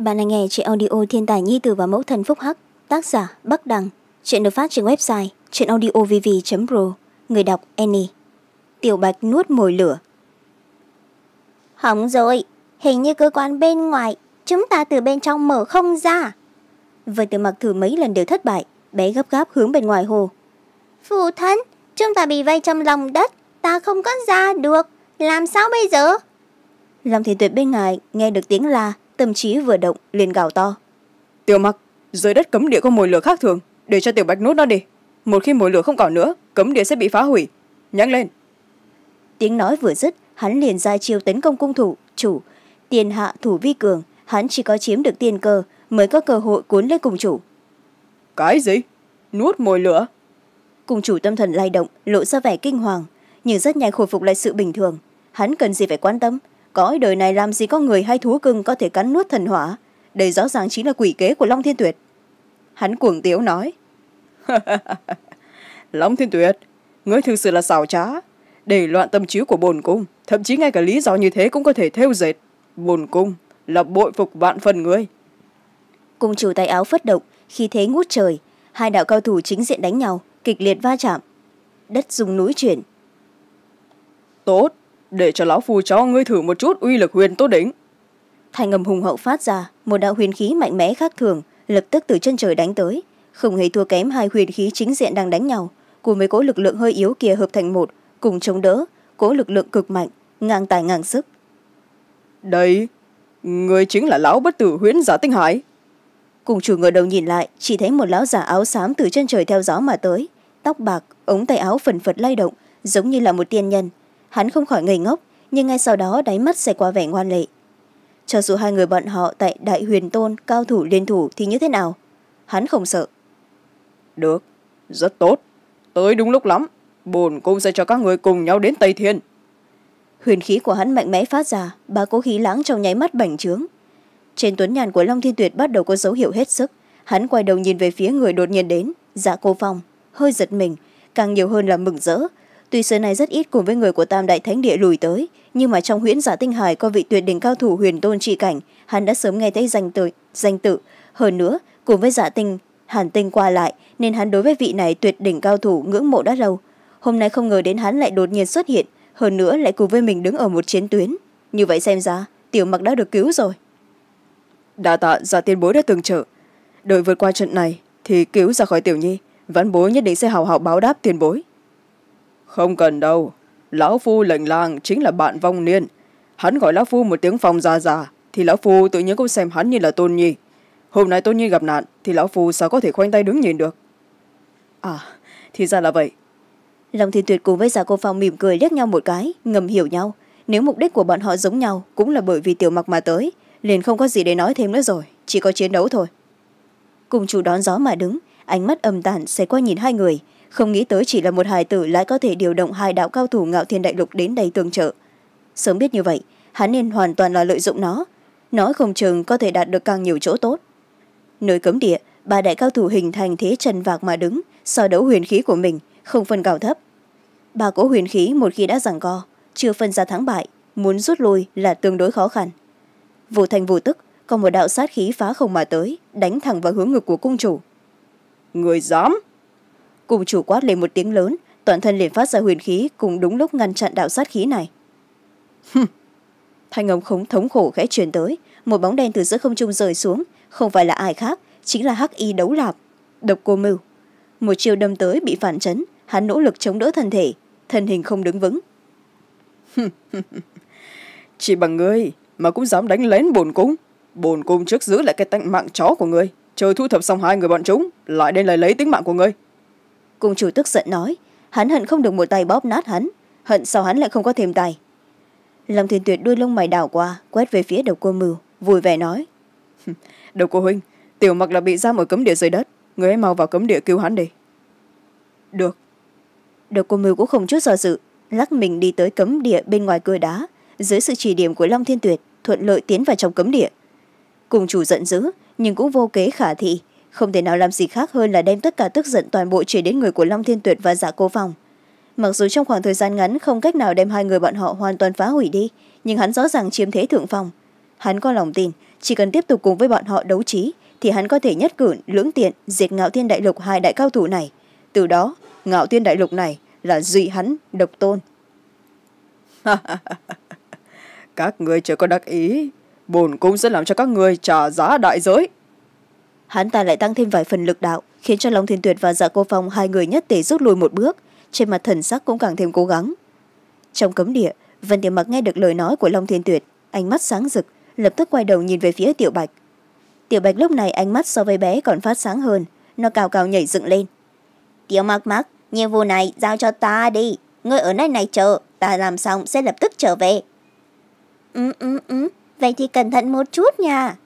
bạn đang nghe chuyện audio thiên tài nhi tử và mẫu thần phúc hắc tác giả bắc đằng. Chuyện được phát trên website chuyện audiovv pro người đọc annie. Tiểu bạch nuốt mồi lửa. Hỏng rồi hình như cơ quan bên ngoài chúng ta từ bên trong mở không ra. Vậy từ mặc thử mấy lần đều thất bại bé gấp gáp hướng bên ngoài hồ. Phụ thân chúng ta bị vây trong lòng đất ta không có ra được làm sao bây giờ? Long thiên tuyệt bên ngoài nghe được tiếng la tâm trí vừa động liền gào to. Tiểu mặc dưới đất cấm địa có mồi lửa khác thường để cho tiểu bạch nuốt nó đi. Một khi mồi lửa không còn nữa cấm địa sẽ bị phá hủy. Nhanh lên. Tiếng nói vừa dứt hắn liền ra chiêu tấn công cung thủ chủ. Tiền hạ thủ vi cường hắn chỉ có chiếm được tiền cơ mới có cơ hội cuốn lên cùng chủ. Cái gì? Nuốt mồi lửa? Cùng chủ tâm thần lay động lộ ra vẻ kinh hoàng nhưng rất nhanh khôi phục lại sự bình thường. Hắn cần gì phải quan tâm cõi đời này làm gì có người hay thú cưng có thể cắn nuốt thần hỏa? Đây rõ ràng chính là quỷ kế của long thiên tuyệt. Hắn cuồng tiếu nói. Long thiên tuyệt ngươi thực sự là xảo trá. Để loạn tâm trí của bồn cung thậm chí ngay cả lý do như thế cũng có thể theo dệt. Bồn cung là bội phục vạn phần ngươi. Cung chủ tay áo phất động khi thế ngút trời hai đạo cao thủ chính diện đánh nhau kịch liệt va chạm. Đất dùng núi chuyển. Tốt để cho lão phu cho ngươi thử một chút uy lực huyền tốt đỉnh. Thành âm hùng hậu phát ra một đạo huyền khí mạnh mẽ khác thường lập tức từ chân trời đánh tới. Không hề thua kém hai huyền khí chính diện đang đánh nhau cùng với cố lực lượng hơi yếu kia hợp thành một cùng chống đỡ cố lực lượng cực mạnh ngang tài ngang sức. Đây người chính là lão bất tử huyễn giả tinh hải. Cùng chủ ngờ đầu nhìn lại chỉ thấy một lão giả áo xám từ chân trời theo gió mà tới tóc bạc ống tay áo phần phật lay động giống như là một tiên nhân hắn không khỏi ngây ngốc nhưng ngay sau đó đáy mắt sẽ qua vẻ ngoan lệ. Cho dù hai người bọn họ tại đại huyền tôn cao thủ liên thủ thì như thế nào? Hắn không sợ. Được rất tốt. Tới đúng lúc lắm. Bồn cung sẽ cho các người cùng nhau đến tây thiên. Huyền khí của hắn mạnh mẽ phát ra ba cố khí lãng trong nháy mắt bành trướng. Trên tuấn nhàn của long thiên tuyệt bắt đầu có dấu hiệu hết sức. Hắn quay đầu nhìn về phía người đột nhiên đến dạ cô phong hơi giật mình càng nhiều hơn là mừng rỡ tuy xưa này rất ít cùng với người của tam đại thánh địa lùi tới nhưng mà trong huyễn giả tinh hải có vị tuyệt đỉnh cao thủ huyền tôn trị cảnh hắn đã sớm nghe thấy danh tự, danh tự. hơn nữa cùng với giả tinh hàn tinh qua lại nên hắn đối với vị này tuyệt đỉnh cao thủ ngưỡng mộ đã lâu. Hôm nay không ngờ đến hắn lại đột nhiên xuất hiện hơn nữa lại cùng với mình đứng ở một chiến tuyến. Như vậy xem ra tiểu mặc đã được cứu rồi. Đa tạ giả tiên bối đã từng trợ. Đội vượt qua trận này thì cứu ra khỏi tiểu nhi. Vãn bối nhất định sẽ hào hào báo đáp tiền bối không cần đâu. Lão phu lệnh làng chính là bạn vong niên. Hắn gọi lão phu một tiếng phong già già, thì lão phu tự nhiên cũng xem hắn như là tôn nhi. Hôm nay tôn nhi gặp nạn, thì lão phu sao có thể khoanh tay đứng nhìn được? À thì ra là vậy. Lòng thiên tuyệt cùng với già cô phong mỉm cười liếc nhau một cái, ngầm hiểu nhau. Nếu mục đích của bọn họ giống nhau, cũng là bởi vì tiểu mặc mà tới, liền không có gì để nói thêm nữa rồi, chỉ có chiến đấu thôi. Cùng chủ đón gió mà đứng, ánh mắt âm tàn sẽ qua nhìn hai người không nghĩ tới chỉ là một hài tử lại có thể điều động hai đạo cao thủ ngạo thiên đại lục đến đây tương trợ. Sớm biết như vậy, hắn nên hoàn toàn là lợi dụng nó. Nói không chừng có thể đạt được càng nhiều chỗ tốt. Nơi cấm địa, ba đại cao thủ hình thành thế trần vạc mà đứng, so đấu huyền khí của mình, không phân cao thấp. Ba cỗ huyền khí một khi đã giằng co, chưa phân ra thắng bại, muốn rút lui là tương đối khó khăn. Vô thành vô tức, có một đạo sát khí phá không mà tới, đánh thẳng vào hướng ngực của cung chủ. Người dám? Cùng chủ quát lên một tiếng lớn, toàn thân liền phát ra huyền khí cùng đúng lúc ngăn chặn đạo sát khí này. Thanh âm khống, thống khổ khẽ truyền tới, một bóng đen từ giữa không trung rời xuống, không phải là ai khác, chính là hắc y đấu lạp, độc cô mưu. Một chiều đâm tới bị phản chấn, hắn nỗ lực chống đỡ thân thể, thân hình không đứng vững. Chỉ bằng ngươi mà cũng dám đánh lén bồn cung. Bồn cung trước giữ lại cái tánh mạng chó của ngươi chờ thu thập xong hai người bọn chúng, lại đến lời lấy tính mạng của ngươi cùng chủ tức giận nói, hắn hận không được một tay bóp nát hắn, hận sao hắn lại không có thêm tay. Lòng thiên tuyệt đuôi lông mày đảo qua, quét về phía đầu cô mưu, vui vẻ nói đầu cô huynh, tiểu mặc là bị giam ở cấm địa dưới đất, người hãy mau vào cấm địa cứu hắn đi. Được. Đầu cô mưu cũng không chút do dự, lắc mình đi tới cấm địa bên ngoài cửa đá, dưới sự chỉ điểm của long thiên tuyệt, thuận lợi tiến vào trong cấm địa. Cùng chủ giận dữ, nhưng cũng vô kế khả thị không thể nào làm gì khác hơn là đem tất cả tức giận toàn bộ chuyển đến người của long thiên tuyệt và giả cô phòng mặc dù trong khoảng thời gian ngắn không cách nào đem hai người bọn họ hoàn toàn phá hủy đi, nhưng hắn rõ ràng chiếm thế thượng phong. Hắn có lòng tin, chỉ cần tiếp tục cùng với bọn họ đấu trí, thì hắn có thể nhất cử lưỡng tiện diệt ngạo thiên đại lục hai đại cao thủ này. Từ đó, ngạo thiên đại lục này là duy hắn độc tôn. Các người chưa có đắc ý. Bổn cung sẽ làm cho các người trả giá đại giới hắn ta lại tăng thêm vài phần lực đạo khiến cho long thiên tuyệt và dạ cô phong hai người nhất tề rút lui một bước. Trên mặt thần sắc cũng càng thêm cố gắng. Trong cấm địa vân tiểu mặc nghe được lời nói của long thiên tuyệt ánh mắt sáng rực lập tức quay đầu nhìn về phía tiểu bạch. Tiểu bạch lúc này ánh mắt so với bé còn phát sáng hơn nó cào cào nhảy dựng lên. Tiểu mặc mặc nhiệm vụ này giao cho ta đi. Ngươi ở nơi này chờ ta làm xong sẽ lập tức trở về. Ừ ừ ừ. Vậy thì cẩn thận một chút nha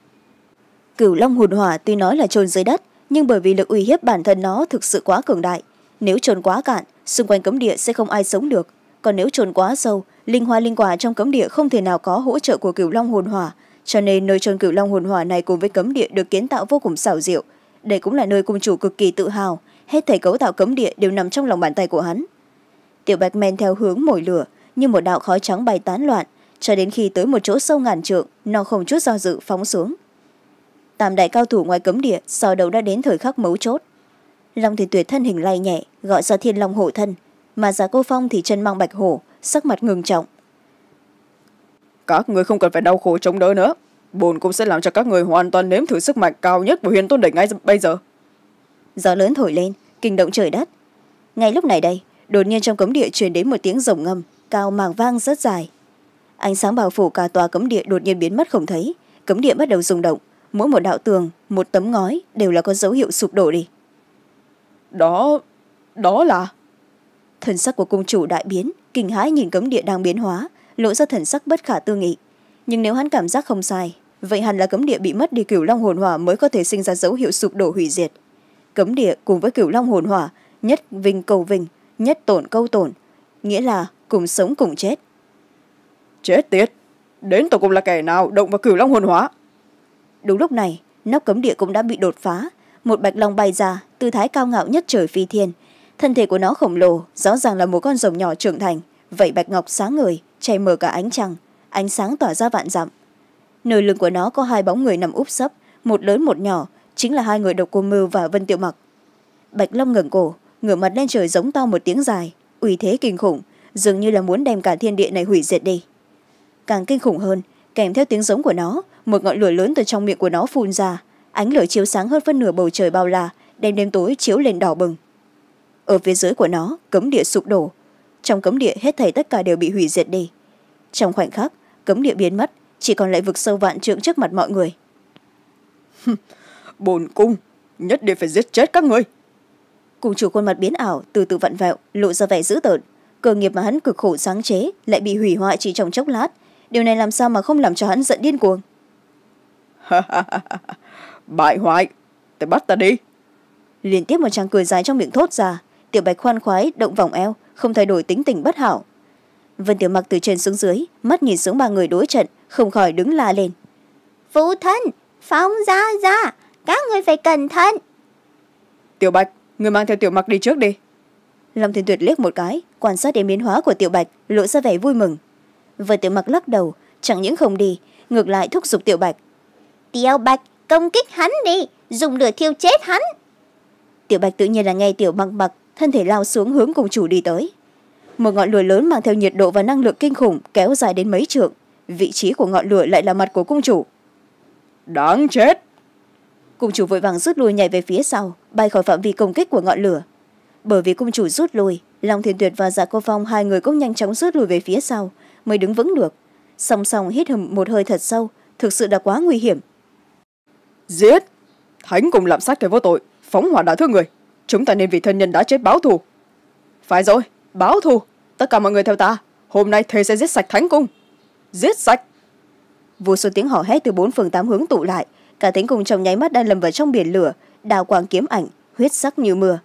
cửu long hồn hỏa tuy nói là trôn dưới đất, nhưng bởi vì lực uy hiếp bản thân nó thực sự quá cường đại. Nếu trôn quá cạn, xung quanh cấm địa sẽ không ai sống được. Còn nếu trôn quá sâu, linh hoa linh quả trong cấm địa không thể nào có hỗ trợ của cửu long hồn hỏa. Cho nên nơi trôn cửu long hồn hỏa này cùng với cấm địa được kiến tạo vô cùng xảo diệu. Đây cũng là nơi cung chủ cực kỳ tự hào. Hết thảy cấu tạo cấm địa đều nằm trong lòng bàn tay của hắn. Tiểu bạch men theo hướng mồi lửa, như một đạo khói trắng bay tán loạn. Cho đến khi tới một chỗ sâu ngàn trượng, nó không chút do dự phóng xuống tam đại cao thủ ngoài cấm địa sau đầu đã đến thời khắc mấu chốt. Long thì tuyệt thân hình lay nhẹ gọi ra thiên long hổ thân mà giả cô phong thì chân mang bạch hổ sắc mặt ngừng trọng. Các người không cần phải đau khổ chống đỡ nữa. Bồn cũng sẽ làm cho các người hoàn toàn nếm thử sức mạnh cao nhất của huyền tôn đỉnh ngay bây giờ. Gió lớn thổi lên kinh động trời đất. Ngay lúc này đây đột nhiên trong cấm địa truyền đến một tiếng rồng ngâm cao màng vang rất dài. Ánh sáng bao phủ cả tòa cấm địa đột nhiên biến mất không thấy cấm địa bắt đầu rung động mỗi một đạo tường một tấm ngói đều là có dấu hiệu sụp đổ đi. Đó đó là? Thần sắc của cung chủ đại biến kinh hãi nhìn cấm địa đang biến hóa lộ ra thần sắc bất khả tư nghị. Nhưng nếu hắn cảm giác không sai vậy hẳn là cấm địa bị mất đi cửu long hồn hỏa mới có thể sinh ra dấu hiệu sụp đổ hủy diệt. Cấm địa cùng với cửu long hồn hỏa nhất vinh cầu vinh nhất tổn câu tổn nghĩa là cùng sống cùng chết. Chết tiệt! Đến tổ cùng là kẻ nào động vào cửu long hồn hỏa đúng lúc này, nóc cấm địa cũng đã bị đột phá. Một bạch long bay ra, tư thái cao ngạo nhất trời phi thiên. Thân thể của nó khổng lồ, rõ ràng là một con rồng nhỏ trưởng thành. Vậy bạch ngọc sáng người che mở cả ánh trăng. Ánh sáng tỏa ra vạn dặm. Nơi lưng của nó có hai bóng người nằm úp sấp, một lớn một nhỏ, chính là hai người độc cô mưu và vân tiểu mặc. Bạch long ngẩng cổ, ngửa mặt lên trời giống to một tiếng dài, uy thế kinh khủng, dường như là muốn đem cả thiên địa này hủy diệt đi. Càng kinh khủng hơn kèm theo tiếng giống của nó một ngọn lửa lớn từ trong miệng của nó phun ra. Ánh lửa chiếu sáng hơn phân nửa bầu trời bao la đem đêm tối chiếu lên đỏ bừng. Ở phía dưới của nó cấm địa sụp đổ. Trong cấm địa hết thảy tất cả đều bị hủy diệt đi. Trong khoảnh khắc cấm địa biến mất chỉ còn lại vực sâu vạn trượng trước mặt mọi người. Bồn cung nhất định phải giết chết các người. Cùng chủ khuôn mặt biến ảo từ từ vặn vẹo lộ ra vẻ dữ tợn. Cơ nghiệp mà hắn cực khổ sáng chế lại bị hủy hoại chỉ trong chốc lát điều này làm sao mà không làm cho hắn giận điên cuồng? Bại hoại tới bắt ta đi. Liên tiếp một tràng cười dài trong miệng thốt ra tiểu bạch khoan khoái động vòng eo không thay đổi tính tình bất hảo. Vân tiểu mặc từ trên xuống dưới mắt nhìn xuống ba người đối trận không khỏi đứng la lên. Phụ thân phóng ra ra các người phải cẩn thận. Tiểu bạch người mang theo tiểu mặc đi trước đi. Long thiên tuyệt liếc một cái quan sát đến biến hóa của tiểu bạch lộ ra vẻ vui mừng vân tiểu mặc lắc đầu chẳng những không đi ngược lại thúc giục tiểu bạch. Tiểu bạch công kích hắn đi dùng lửa thiêu chết hắn. Tiểu bạch tự nhiên là nghe tiểu mặc mặc thân thể lao xuống hướng cùng chủ đi tới. Một ngọn lửa lớn mang theo nhiệt độ và năng lượng kinh khủng kéo dài đến mấy trượng vị trí của ngọn lửa lại là mặt của cung chủ. Đáng chết! Cung chủ vội vàng rút lui nhảy về phía sau bay khỏi phạm vi công kích của ngọn lửa. Bởi vì cung chủ rút lui long thiên tuyệt và dạ cô phong hai người cũng nhanh chóng rút lui về phía sau mới đứng vững được. Song song hít một hơi thật sâu thực sự đã quá nguy hiểm. Giết! Thánh cùng lạm sát kẻ vô tội phóng hỏa đả thương người. Chúng ta nên vì thân nhân đã chết báo thù. Phải rồi báo thù! Tất cả mọi người theo ta hôm nay thầy sẽ giết sạch thánh cung. Giết sạch! Vô số tiếng hò hét từ bốn phương tám hướng tụ lại. Cả thánh cung trong nháy mắt đang lầm vào trong biển lửa đào quang kiếm ảnh huyết sắc như mưa.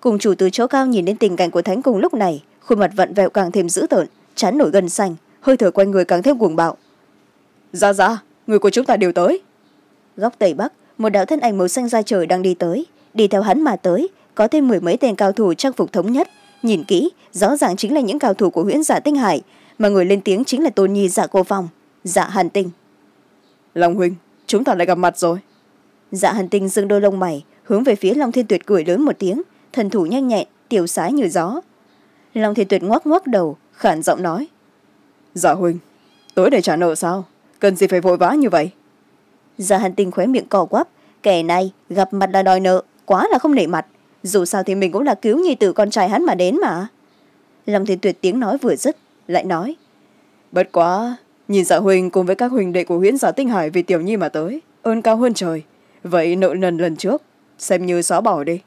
Cùng chủ từ chỗ cao nhìn đến tình cảnh của thánh cung lúc này khuôn mặt vặn vẹo càng thêm dữ tợn chán nổi gân xanh hơi thở quanh người càng thêm cuồng bạo. Ra ra người của chúng ta đều tới. Góc tây bắc một đạo thân ảnh màu xanh ra trời đang đi tới. Đi theo hắn mà tới có thêm mười mấy tên cao thủ trang phục thống nhất. Nhìn kỹ rõ ràng chính là những cao thủ của huyễn giả tinh hải mà người lên tiếng chính là tôn nhi dạ cô phong dạ hàn tinh. Long huynh chúng ta lại gặp mặt rồi. Dạ hàn tinh dưng đôi lông mày hướng về phía long thiên tuyệt cười lớn một tiếng thần thủ nhanh nhẹn tiểu sái như gió. Long thiên tuyệt ngoắc ngoắc đầu khản giọng nói. Dạ huynh tối để trả nợ sao? Cần gì phải vội vã như vậy? Dạ hàn tinh khóe miệng cò quắp. Kẻ này gặp mặt là đòi nợ quá là không nể mặt. Dù sao thì mình cũng là cứu nhi tử con trai hắn mà đến mà. Long thiên tuyệt tiếng nói vừa dứt lại nói. Bất quá nhìn dạ huynh cùng với các huynh đệ của huyễn giả tinh hải vì tiểu nhi mà tới ơn cao hơn trời. Vậy nợ nần lần trước xem như xóa bỏ đi.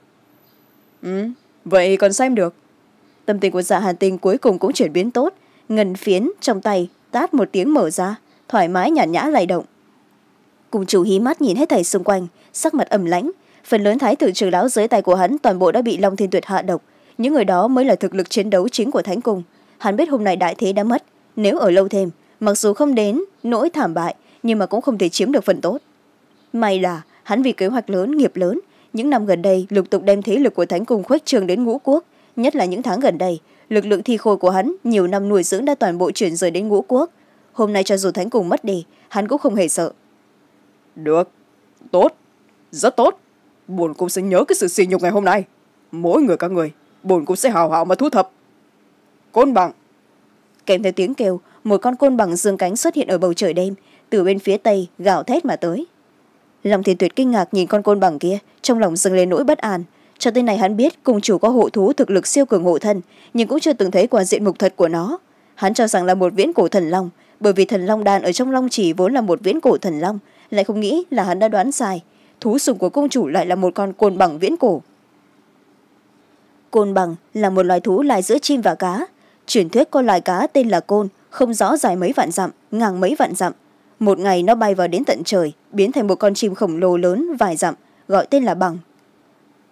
Ừ. Vậy còn xem được tâm tình của dạ hàn tinh cuối cùng cũng chuyển biến tốt. Ngân phiến trong tay, tát một tiếng mở ra, thoải mái nhàn nhã lay động. Cùng chủ hí mắt nhìn hết thầy xung quanh, sắc mặt ẩm lãnh. Phần lớn thái tử trừ lão dưới tay của hắn toàn bộ đã bị long thiên tuyệt hạ độc. Những người đó mới là thực lực chiến đấu chính của thánh cung. Hắn biết hôm nay đại thế đã mất, nếu ở lâu thêm, mặc dù không đến nỗi thảm bại, nhưng mà cũng không thể chiếm được phần tốt. May là hắn vì kế hoạch lớn, nghiệp lớn, những năm gần đây lục tục đem thế lực của thánh cung khuếch trường đến ngũ quốc nhất là những tháng gần đây. Lực lượng thi khôi của hắn nhiều năm nuôi dưỡng đã toàn bộ chuyển rời đến ngũ quốc. Hôm nay cho dù thánh cung mất đi hắn cũng không hề sợ. Được. Tốt. Rất tốt. Bồn cũng sẽ nhớ cái sự xỉ nhục ngày hôm nay. Mỗi người các người bồn cũng sẽ hào hào mà thu thập. Côn bằng. Kèm theo tiếng kêu một con côn bằng dương cánh xuất hiện ở bầu trời đêm. Từ bên phía tây gào thét mà tới. Lòng thiên tuyệt kinh ngạc nhìn con côn bằng kia trong lòng dâng lên nỗi bất an cho tới này hắn biết cung chủ có hộ thú thực lực siêu cường hộ thân, nhưng cũng chưa từng thấy qua diện mục thật của nó. Hắn cho rằng là một viễn cổ thần long, bởi vì thần long đàn ở trong long chỉ vốn là một viễn cổ thần long, lại không nghĩ là hắn đã đoán sai. Thú sùng của cung chủ lại là một con côn bằng viễn cổ. Côn bằng là một loài thú lai giữa chim và cá. Truyền thuyết con loài cá tên là côn, không rõ dài mấy vạn dặm, ngang mấy vạn dặm. Một ngày nó bay vào đến tận trời, biến thành một con chim khổng lồ lớn vài dặm, gọi tên là bằng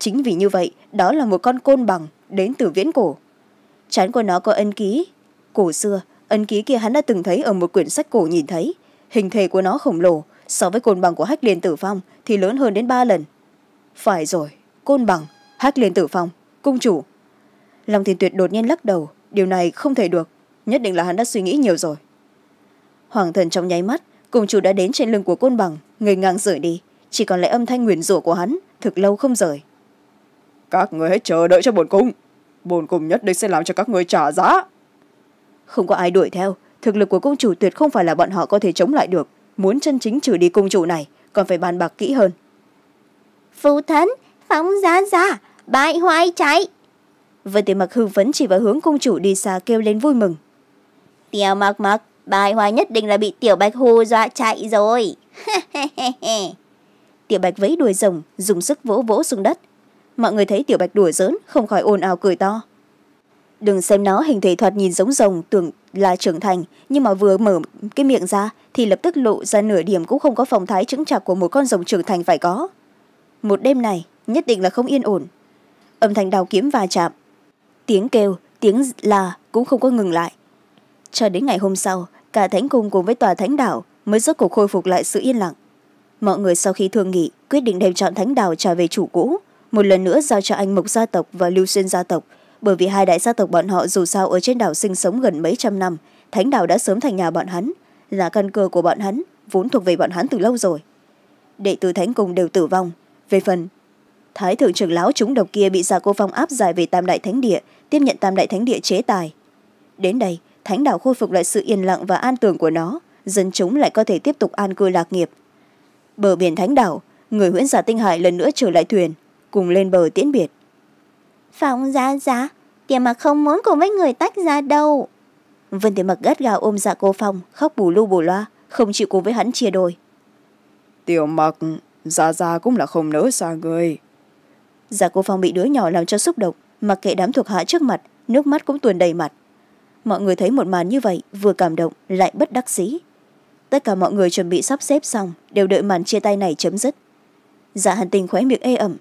chính vì như vậy, đó là một con côn bằng đến từ viễn cổ. Chán của nó có ân ký. Cổ xưa ân ký kia hắn đã từng thấy ở một quyển sách cổ nhìn thấy. Hình thể của nó khổng lồ, so với côn bằng của hách liên tử phong thì lớn hơn đến ba lần. Phải rồi, côn bằng, hách liên tử phong, cung chủ. Lòng thiên tuyệt đột nhiên lắc đầu, điều này không thể được, nhất định là hắn đã suy nghĩ nhiều rồi. Hoàng thần trong nháy mắt, cung chủ đã đến trên lưng của côn bằng, người ngang rời đi. Chỉ còn lại âm thanh nguyền rủa của hắn, thực lâu không rời các người hãy chờ đợi cho bồn cung bồn cung nhất định sẽ làm cho các người trả giá. Không có ai đuổi theo. Thực lực của cung chủ tuyệt không phải là bọn họ có thể chống lại được. Muốn chân chính trừ đi cung chủ này còn phải bàn bạc kỹ hơn. Phụ thân phóng ra ra bại hoại chạy vân tiền mặc hư vẫn chỉ vào hướng cung chủ đi xa kêu lên vui mừng. Tiểu mặc mặc bại hoại nhất định là bị tiểu bạch hù dọa chạy rồi. Tiểu bạch vẫy đuôi rồng dùng sức vỗ vỗ xuống đất mọi người thấy tiểu bạch đùa giỡn, không khỏi ồn ào cười to. Đừng xem nó hình thể thoạt nhìn giống rồng, tưởng là trưởng thành, nhưng mà vừa mở cái miệng ra thì lập tức lộ ra nửa điểm cũng không có phòng thái chững chạc của một con rồng trưởng thành phải có. Một đêm này, nhất định là không yên ổn. Âm thanh đào kiếm va chạm, tiếng kêu, tiếng là cũng không có ngừng lại. Cho đến ngày hôm sau, cả thánh cung cùng với tòa thánh đảo mới rốt cuộc khôi phục lại sự yên lặng. Mọi người sau khi thương nghị, quyết định đem chọn thánh đảo trả về chủ cũ một lần nữa giao cho anh mộc gia tộc và lưu xuyên gia tộc. Bởi vì hai đại gia tộc bọn họ dù sao ở trên đảo sinh sống gần mấy trăm năm, thánh đảo đã sớm thành nhà bọn hắn. Là căn cơ của bọn hắn, vốn thuộc về bọn hắn từ lâu rồi. Đệ tử thánh cung đều tử vong. Về phần, thái thượng trưởng lão chúng độc kia bị gia cô phong áp giải về tam đại thánh địa, tiếp nhận tam đại thánh địa chế tài. Đến đây, thánh đảo khôi phục lại sự yên lặng và an tường của nó, dân chúng lại có thể tiếp tục an cư lạc nghiệp. Bờ biển thánh đảo, người huyễn giả tinh hải lần nữa trở lại thuyền cùng lên bờ tiễn biệt Phong ra ra, tiền mặc không muốn cùng với người tách ra đâu. Vân tiền mặc gắt gào ôm dạ cô Phong, khóc bù lu bù loa, không chịu cùng với hắn chia đôi. Tiểu mặc, ra ra cũng là không nỡ xa người. Dạ cô Phong bị đứa nhỏ làm cho xúc động, mặc kệ đám thuộc hạ trước mặt, nước mắt cũng tuồn đầy mặt. Mọi người thấy một màn như vậy, vừa cảm động, lại bất đắc dĩ. Tất cả mọi người chuẩn bị sắp xếp xong, đều đợi màn chia tay này chấm dứt. Dạ hàn tình khóe miệng ê ẩm.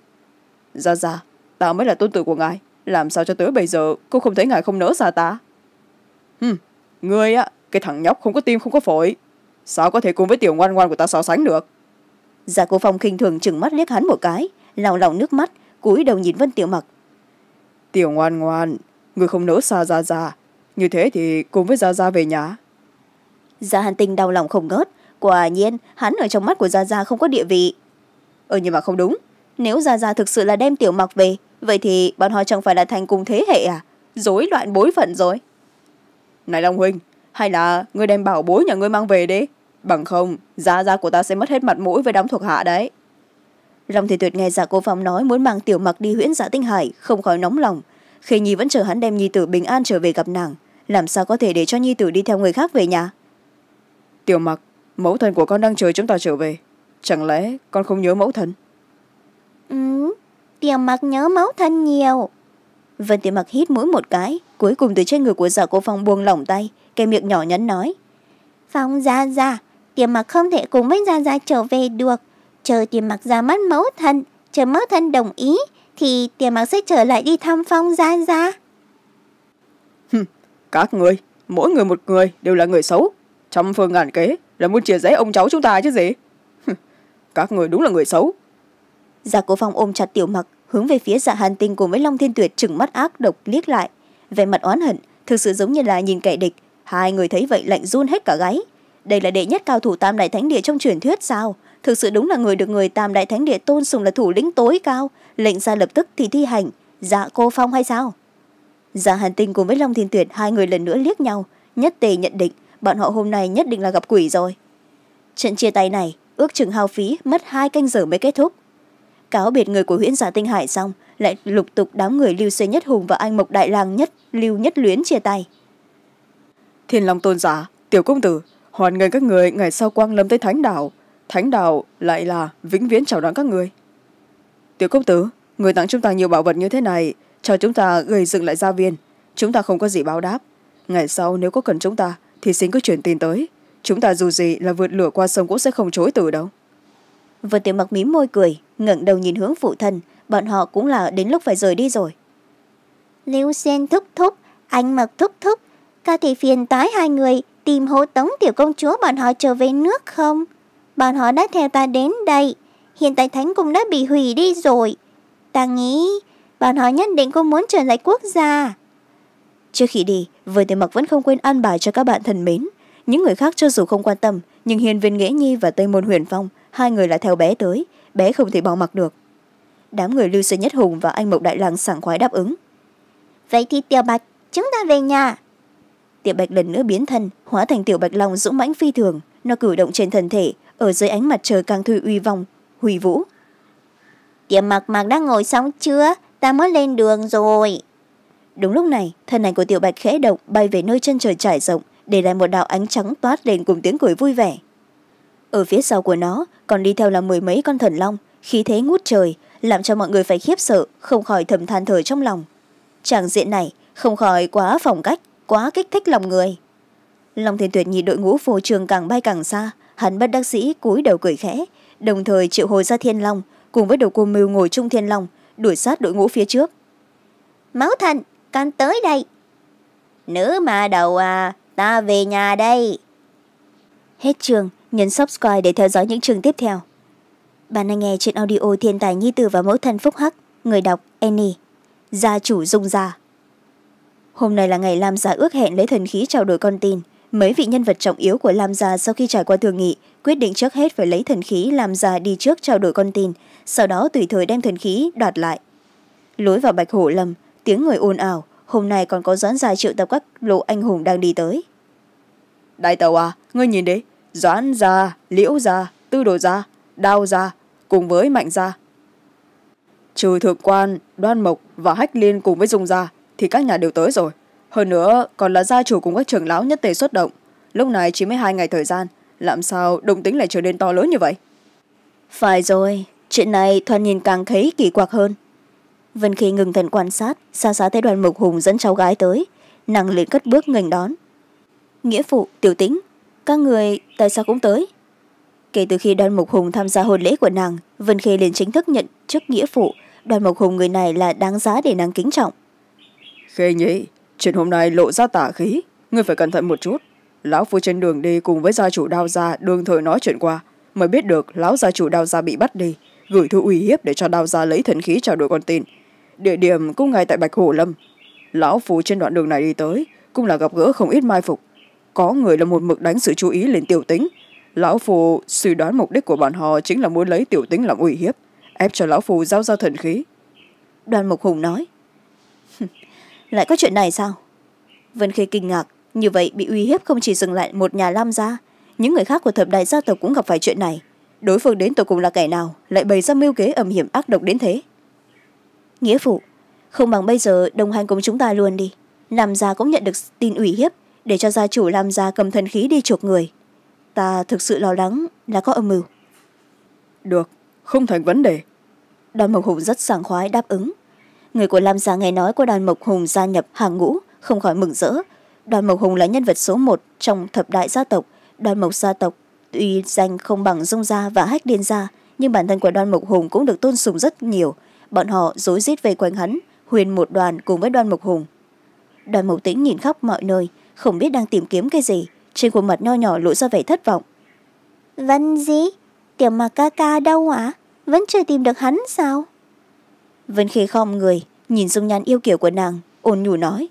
Ra ra, ta mới là tôn tử của ngài. Làm sao cho tới bây giờ cô không thấy ngài không nỡ xa ta? Hừm ngươi á cái thằng nhóc không có tim không có phổi. Sao có thể cùng với tiểu ngoan ngoan của ta so sánh được? Dạ cô phong khinh thường chừng mắt liếc hắn một cái lòng lòng nước mắt cúi đầu nhìn vân tiểu mặc. Tiểu ngoan ngoan người không nỡ xa ra ra như thế thì cùng với ra ra về nhà. Dạ hàn tinh đau lòng không ngớt. Quả nhiên hắn ở trong mắt của gia gia không có địa vị. Ừ nhưng mà không đúng nếu gia gia thực sự là đem tiểu mặc về vậy thì bọn họ chẳng phải là thành cùng thế hệ à? Rối loạn bối phận rồi. Này long huynh hay là ngươi đem bảo bối nhà ngươi mang về đi. Bằng không gia gia của ta sẽ mất hết mặt mũi với đám thuộc hạ đấy. Long thị tuyệt nghe giả cô phong nói muốn mang tiểu mặc đi huyễn giả tinh hải không khỏi nóng lòng. Khi nhi vẫn chờ hắn đem nhi tử bình an trở về gặp nàng. Làm sao có thể để cho nhi tử đi theo người khác về nhà? Tiểu mặc mẫu thân của con đang chờ chúng ta trở về. Chẳng lẽ con không nhớ mẫu thân ừ tiểu mặc nhớ mẫu thân nhiều. Vân tiểu mặc hít mũi một cái, cuối cùng từ trên người của giả cô phong buông lỏng tay, cái miệng nhỏ nhắn nói. Phong ra ra tiểu mặc không thể cùng với ra ra trở về được. Chờ tiểu mặc ra mắt mẫu thân, chờ mẫu thân đồng ý, thì tiểu mặc sẽ trở lại đi thăm phong ra ra. Các người, mỗi người một người đều là người xấu. Trăm phương ngàn kế là muốn chia rẽ ông cháu chúng ta chứ gì? Các người đúng là người xấu giả cổ phong ôm chặt tiểu mặc, hướng về phía dạ hàn tinh cùng với long thiên tuyệt chừng mắt ác độc liếc lại. Vẻ mặt oán hận, thực sự giống như là nhìn kẻ địch. Hai người thấy vậy lạnh run hết cả gáy. Đây là đệ nhất cao thủ tam đại thánh địa trong truyền thuyết sao? Thực sự đúng là người được người tam đại thánh địa tôn sùng là thủ lĩnh tối cao. Lệnh ra lập tức thì thi hành. Dạ cô phong hay sao? Dạ hàn tinh cùng với long thiên tuyệt, hai người lần nữa liếc nhau, nhất tề nhận định, bọn họ hôm nay nhất định là gặp quỷ rồi. Trận chia tay này, ước chừng hao phí mất hai canh giờ mới kết thúc cáo biệt người của huyễn giả tinh hải xong, lại lục tục đám người lưu xê nhất hùng và anh mộc đại lang nhất, lưu nhất luyến chia tay. Thiên long tôn giả, tiểu công tử, hoàn nghênh các người ngày sau quang lâm tới thánh đảo thánh đảo lại là vĩnh viễn chào đón các người. Tiểu công tử, người tặng chúng ta nhiều bảo vật như thế này, cho chúng ta gây dựng lại gia viên. Chúng ta không có gì báo đáp. Ngày sau nếu có cần chúng ta, thì xin cứ chuyển tin tới. Chúng ta dù gì là vượt lửa qua sông cũng sẽ không chối từ đâu vừa tiểu mặc mím môi cười ngẩng đầu nhìn hướng phụ thân bọn họ cũng là đến lúc phải rời đi rồi. Lưu sen thúc thúc anh mặc thúc thúc có thể phiền tái hai người tìm hộ tống tiểu công chúa bọn họ trở về nước không? Bọn họ đã theo ta đến đây hiện tại thánh cung đã bị hủy đi rồi. Ta nghĩ bọn họ nhất định cũng muốn trở lại quốc gia. Trước khi đi vừa tiểu mặc vẫn không quên an bài cho các bạn thân mến. Những người khác cho dù không quan tâm nhưng hiền viên nghĩa nhi và tây môn huyền phong hai người lại theo bé tới. Bé không thể bỏ mặc được. Đám người lưu sư nhất hùng và anh mộc đại lang sảng khoái đáp ứng. Vậy thì tiểu bạch chúng ta về nhà. Tiểu bạch lần nữa biến thân hóa thành tiểu bạch long dũng mãnh phi thường. Nó cử động trên thân thể ở dưới ánh mặt trời càng thuy uy vong hủy vũ. Tiểu mặc mặc đang ngồi xong chưa? Ta mới lên đường rồi. Đúng lúc này thân ảnh của tiểu bạch khẽ động bay về nơi chân trời trải rộng để lại một đạo ánh trắng toát lên cùng tiếng cười vui vẻ ở phía sau của nó còn đi theo là mười mấy con thần long. Khí thế ngút trời làm cho mọi người phải khiếp sợ không khỏi thầm than thở trong lòng. Tràng diện này không khỏi quá phong cách quá kích thích lòng người. Long thiên tuyệt nhìn đội ngũ phù trường càng bay càng xa hắn bất đắc sĩ cúi đầu cười khẽ đồng thời triệu hồi ra thiên long cùng với đầu cô mưu ngồi chung thiên long đuổi sát đội ngũ phía trước. Máu thần con tới đây. Nữ mà đầu à ta về nhà đây. Hết trường nhấn subscribe để theo dõi những chương tiếp theo. Bạn đang nghe trên audio thiên tài nhi tử và mẫu thân phúc hắc, người đọc annie, gia chủ dung gia. Hôm nay là ngày lam gia ước hẹn lấy thần khí trao đổi con tin. Mấy vị nhân vật trọng yếu của lam gia sau khi trải qua thương nghị, quyết định trước hết phải lấy thần khí lam gia đi trước trao đổi con tin, sau đó tùy thời đem thần khí đoạt lại. Lối vào bạch hổ lâm, tiếng người ồn ào, hôm nay còn có doãn gia triệu tập các lộ anh hùng đang đi tới. Đại tàu à ngươi nhìn đấy doãn gia, liễu gia, tư đồ gia, đao gia cùng với mạnh gia. Trừ thượng quan, đoan mộc và hách liên cùng với dung gia thì các nhà đều tới rồi. Hơn nữa, còn là gia chủ cùng các trưởng lão nhất tề xuất động. Lúc này chỉ mới hai ngày thời gian, làm sao đồng tính lại trở nên to lớn như vậy? Phải rồi, chuyện này thoạt nhìn càng thấy kỳ quặc hơn. Vân khi ngừng thần quan sát, xa xa thấy đoàn mộc hùng dẫn cháu gái tới. Nàng liền cất bước nghênh đón. Nghĩa phụ, tiểu tĩnh các người tại sao cũng tới? Kể từ khi đoàn mục hùng tham gia hôn lễ của nàng, vân khê liền chính thức nhận chức nghĩa phụ. Đoàn mục hùng người này là đáng giá để nàng kính trọng. Khê nhỉ chuyện hôm nay lộ ra tả khí. Ngươi phải cẩn thận một chút. Lão phu trên đường đi cùng với gia chủ đao gia đương thời nói chuyện qua. Mới biết được lão gia chủ đao gia bị bắt đi, gửi thư uy hiếp để cho đao gia lấy thần khí trao đổi con tin. Địa điểm cũng ngay tại bạch hồ lâm. Lão phu trên đoạn đường này đi tới, cũng là gặp gỡ không ít mai phục có người là một mực đánh sự chú ý lên tiểu tính. Lão phù suy đoán mục đích của bọn họ chính là muốn lấy tiểu tính làm uy hiếp, ép cho lão phù giao ra thần khí. Đoàn mục hùng nói. Lại có chuyện này sao? Vân khê kinh ngạc, như vậy bị uy hiếp không chỉ dừng lại một nhà lam gia, những người khác của thập đại gia tộc cũng gặp phải chuyện này. Đối phương đến tổ cùng là kẻ nào, lại bày ra mưu kế ẩm hiểm ác độc đến thế? Nghĩa phụ, không bằng bây giờ đồng hành cùng chúng ta luôn đi. Làm gia cũng nhận được tin ủy hiếp để cho gia chủ làm gia cầm thần khí đi chuộc người. Ta thực sự lo lắng là có âm mưu. Được không thành vấn đề. Đoàn mộc hùng rất sảng khoái đáp ứng. Người của lam gia nghe nói có đoàn mộc hùng gia nhập hàng ngũ không khỏi mừng rỡ. Đoàn mộc hùng là nhân vật số một trong thập đại gia tộc. Đoàn mộc gia tộc tuy danh không bằng dung gia và hách điên gia nhưng bản thân của đoàn mộc hùng cũng được tôn sùng rất nhiều. Bọn họ rối rít về quanh hắn huyền một đoàn cùng với đoàn mộc hùng. Đoàn mộc tĩnh nhìn khắp mọi nơi không biết đang tìm kiếm cái gì. Trên khuôn mặt nho nhỏ lộ ra vẻ thất vọng. Vân gì tiểu mà ca ca đâu ạ? Vẫn chưa tìm được hắn sao? Vân khê khom người nhìn dung nhan yêu kiểu của nàng ôn nhủ nói.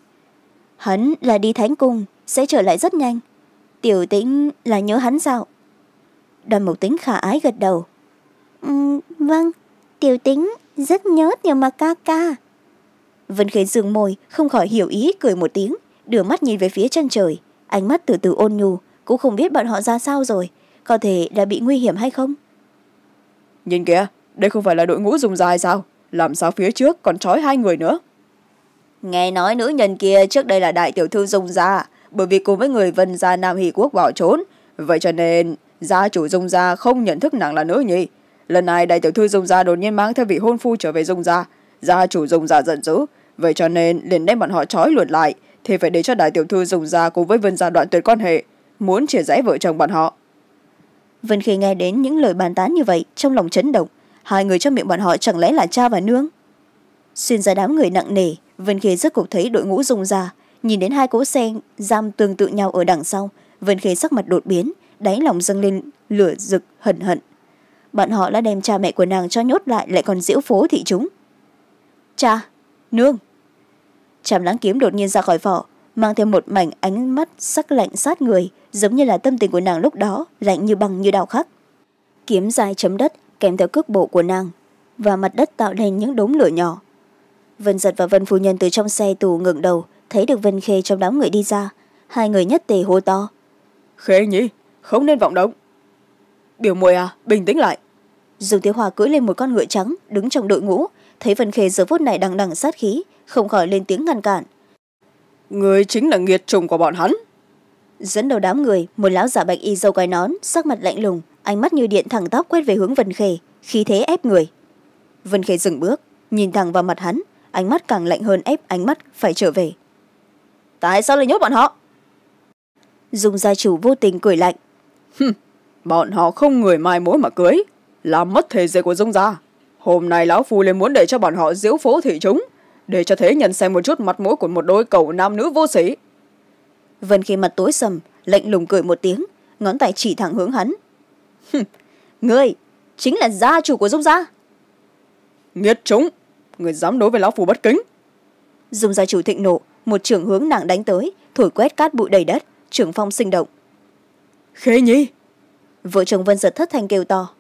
Hắn là đi thánh cung sẽ trở lại rất nhanh. Tiểu tĩnh là nhớ hắn sao? Đoàn mộc tính khả ái gật đầu. Ừ, vâng tiểu tính rất nhớ tiểu mà ca ca. Vân khê dừng môi không khỏi hiểu ý cười một tiếng đưa mắt nhìn về phía chân trời. Ánh mắt từ từ ôn nhu cũng không biết bọn họ ra sao rồi. Có thể đã bị nguy hiểm hay không? Nhìn kìa đây không phải là đội ngũ dùng dài sao? Làm sao phía trước còn trói hai người nữa? Nghe nói nữ nhân kia trước đây là đại tiểu thư dung gia bởi vì cùng với người vân gia nam hỷ quốc bỏ trốn. Vậy cho nên gia chủ dung gia không nhận thức nàng là nữ nhi lần này đại tiểu thư dung gia đột nhiên mang theo vị hôn phu trở về dung gia gia chủ dung gia giận dữ vậy cho nên liền đem bọn họ trói luồn lại thì phải để cho đại tiểu thư dùng ra cùng với vân gia đoạn tuyệt quan hệ. Muốn chia rẽ vợ chồng bọn họ. Vân khi nghe đến những lời bàn tán như vậy, trong lòng chấn động. Hai người trong miệng bọn họ chẳng lẽ là cha và nương? Xuyên ra đám người nặng nề, vân khê rất cục thấy đội ngũ dùng ra nhìn đến hai cỗ xe giam tương tự nhau ở đằng sau, vân khê sắc mặt đột biến, đáy lòng dâng lên lửa rực hận hận. Bọn họ đã đem cha mẹ của nàng cho nhốt lại lại còn diễu phố thị chúng. Cha, nương chàm lãng kiếm đột nhiên ra khỏi vỏ mang theo một mảnh ánh mắt sắc lạnh sát người giống như là tâm tình của nàng lúc đó lạnh như bằng như đào khắc. Kiếm dài chấm đất kèm theo cước bộ của nàng và mặt đất tạo nên những đốm lửa nhỏ. Vân giật và vân phu nhân từ trong xe tù ngẩng đầu thấy được vân khê trong đám người đi ra hai người nhất tề hô to. Khê nhỉ không nên vọng động. Biểu muội à bình tĩnh lại. Dùng thiếu hòa cưỡi lên một con ngựa trắng đứng trong đội ngũ thấy vân khê giờ phút này đằng đằng sát khí không khỏi lên tiếng ngăn cản. Người chính là nghiệt trùng của bọn hắn. Dẫn đầu đám người một lão giả bạch y dâu quai nón sắc mặt lạnh lùng ánh mắt như điện thẳng tóc quét về hướng vân khê khí thế ép người. Vân khê dừng bước nhìn thẳng vào mặt hắn ánh mắt càng lạnh hơn ép ánh mắt phải trở về. Tại sao lại nhốt bọn họ? Dùng gia chủ vô tình cười lạnh. Bọn họ không người mai mối mà cưới làm mất thể diện của dung gia. Hôm nay lão phu lên muốn để cho bọn họ diễu phố thị chúng để cho thế nhân xem một chút mặt mũi của một đôi cầu nam nữ vô sĩ vân khi mặt tối sầm lạnh lùng cười một tiếng ngón tay chỉ thẳng hướng hắn. Ngươi chính là gia chủ của dung gia. Nghiệt chúng người dám đối với lão phu bất kính. Dung gia chủ thịnh nộ một trưởng hướng nặng đánh tới thổi quét cát bụi đầy đất trưởng phong sinh động. Khê nhi. Vợ chồng vân giật thất thanh kêu to.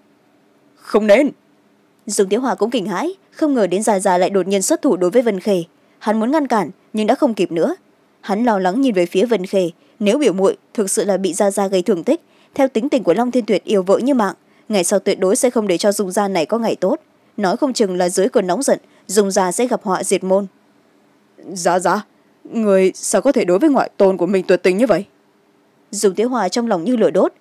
Không nên dung tiếu hòa cũng kinh hãi không ngờ đến già già lại đột nhiên xuất thủ đối với vân khê. Hắn muốn ngăn cản nhưng đã không kịp nữa. Hắn lo lắng nhìn về phía vân khê. Nếu biểu muội thực sự là bị gia gia gây thương tích theo tính tình của long thiên tuyệt yêu vợ như mạng ngày sau tuyệt đối sẽ không để cho dung gia này có ngày tốt. Nói không chừng là dưới cơn nóng giận dung gia sẽ gặp họa diệt môn. Dạ dạ người sao có thể đối với ngoại tôn của mình tuyệt tình như vậy? Dùng tiếu hòa trong lòng như lửa đốt.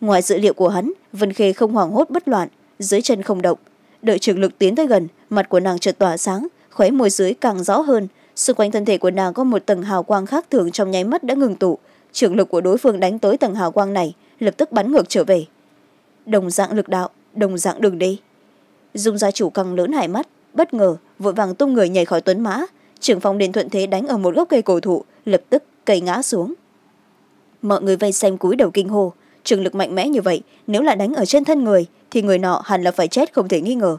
Ngoài dự liệu của hắn vân khê không hoảng hốt bất loạn dưới chân không động đợi trường lực tiến tới gần, mặt của nàng chợt tỏa sáng, khóe môi dưới càng rõ hơn. Xung quanh thân thể của nàng có một tầng hào quang khác thường trong nháy mắt đã ngừng tụ. Trường lực của đối phương đánh tới tầng hào quang này, lập tức bắn ngược trở về. Đồng dạng lực đạo, đồng dạng đường đi dung gia chủ căng lớn hải mắt, bất ngờ, vội vàng tung người nhảy khỏi tuấn mã. Trưởng phòng đền thuận thế đánh ở một gốc cây cổ thụ, lập tức cây ngã xuống. Mọi người vây xem cúi đầu kinh hô trường lực mạnh mẽ như vậy, nếu là đánh ở trên thân người, thì người nọ hẳn là phải chết không thể nghi ngờ.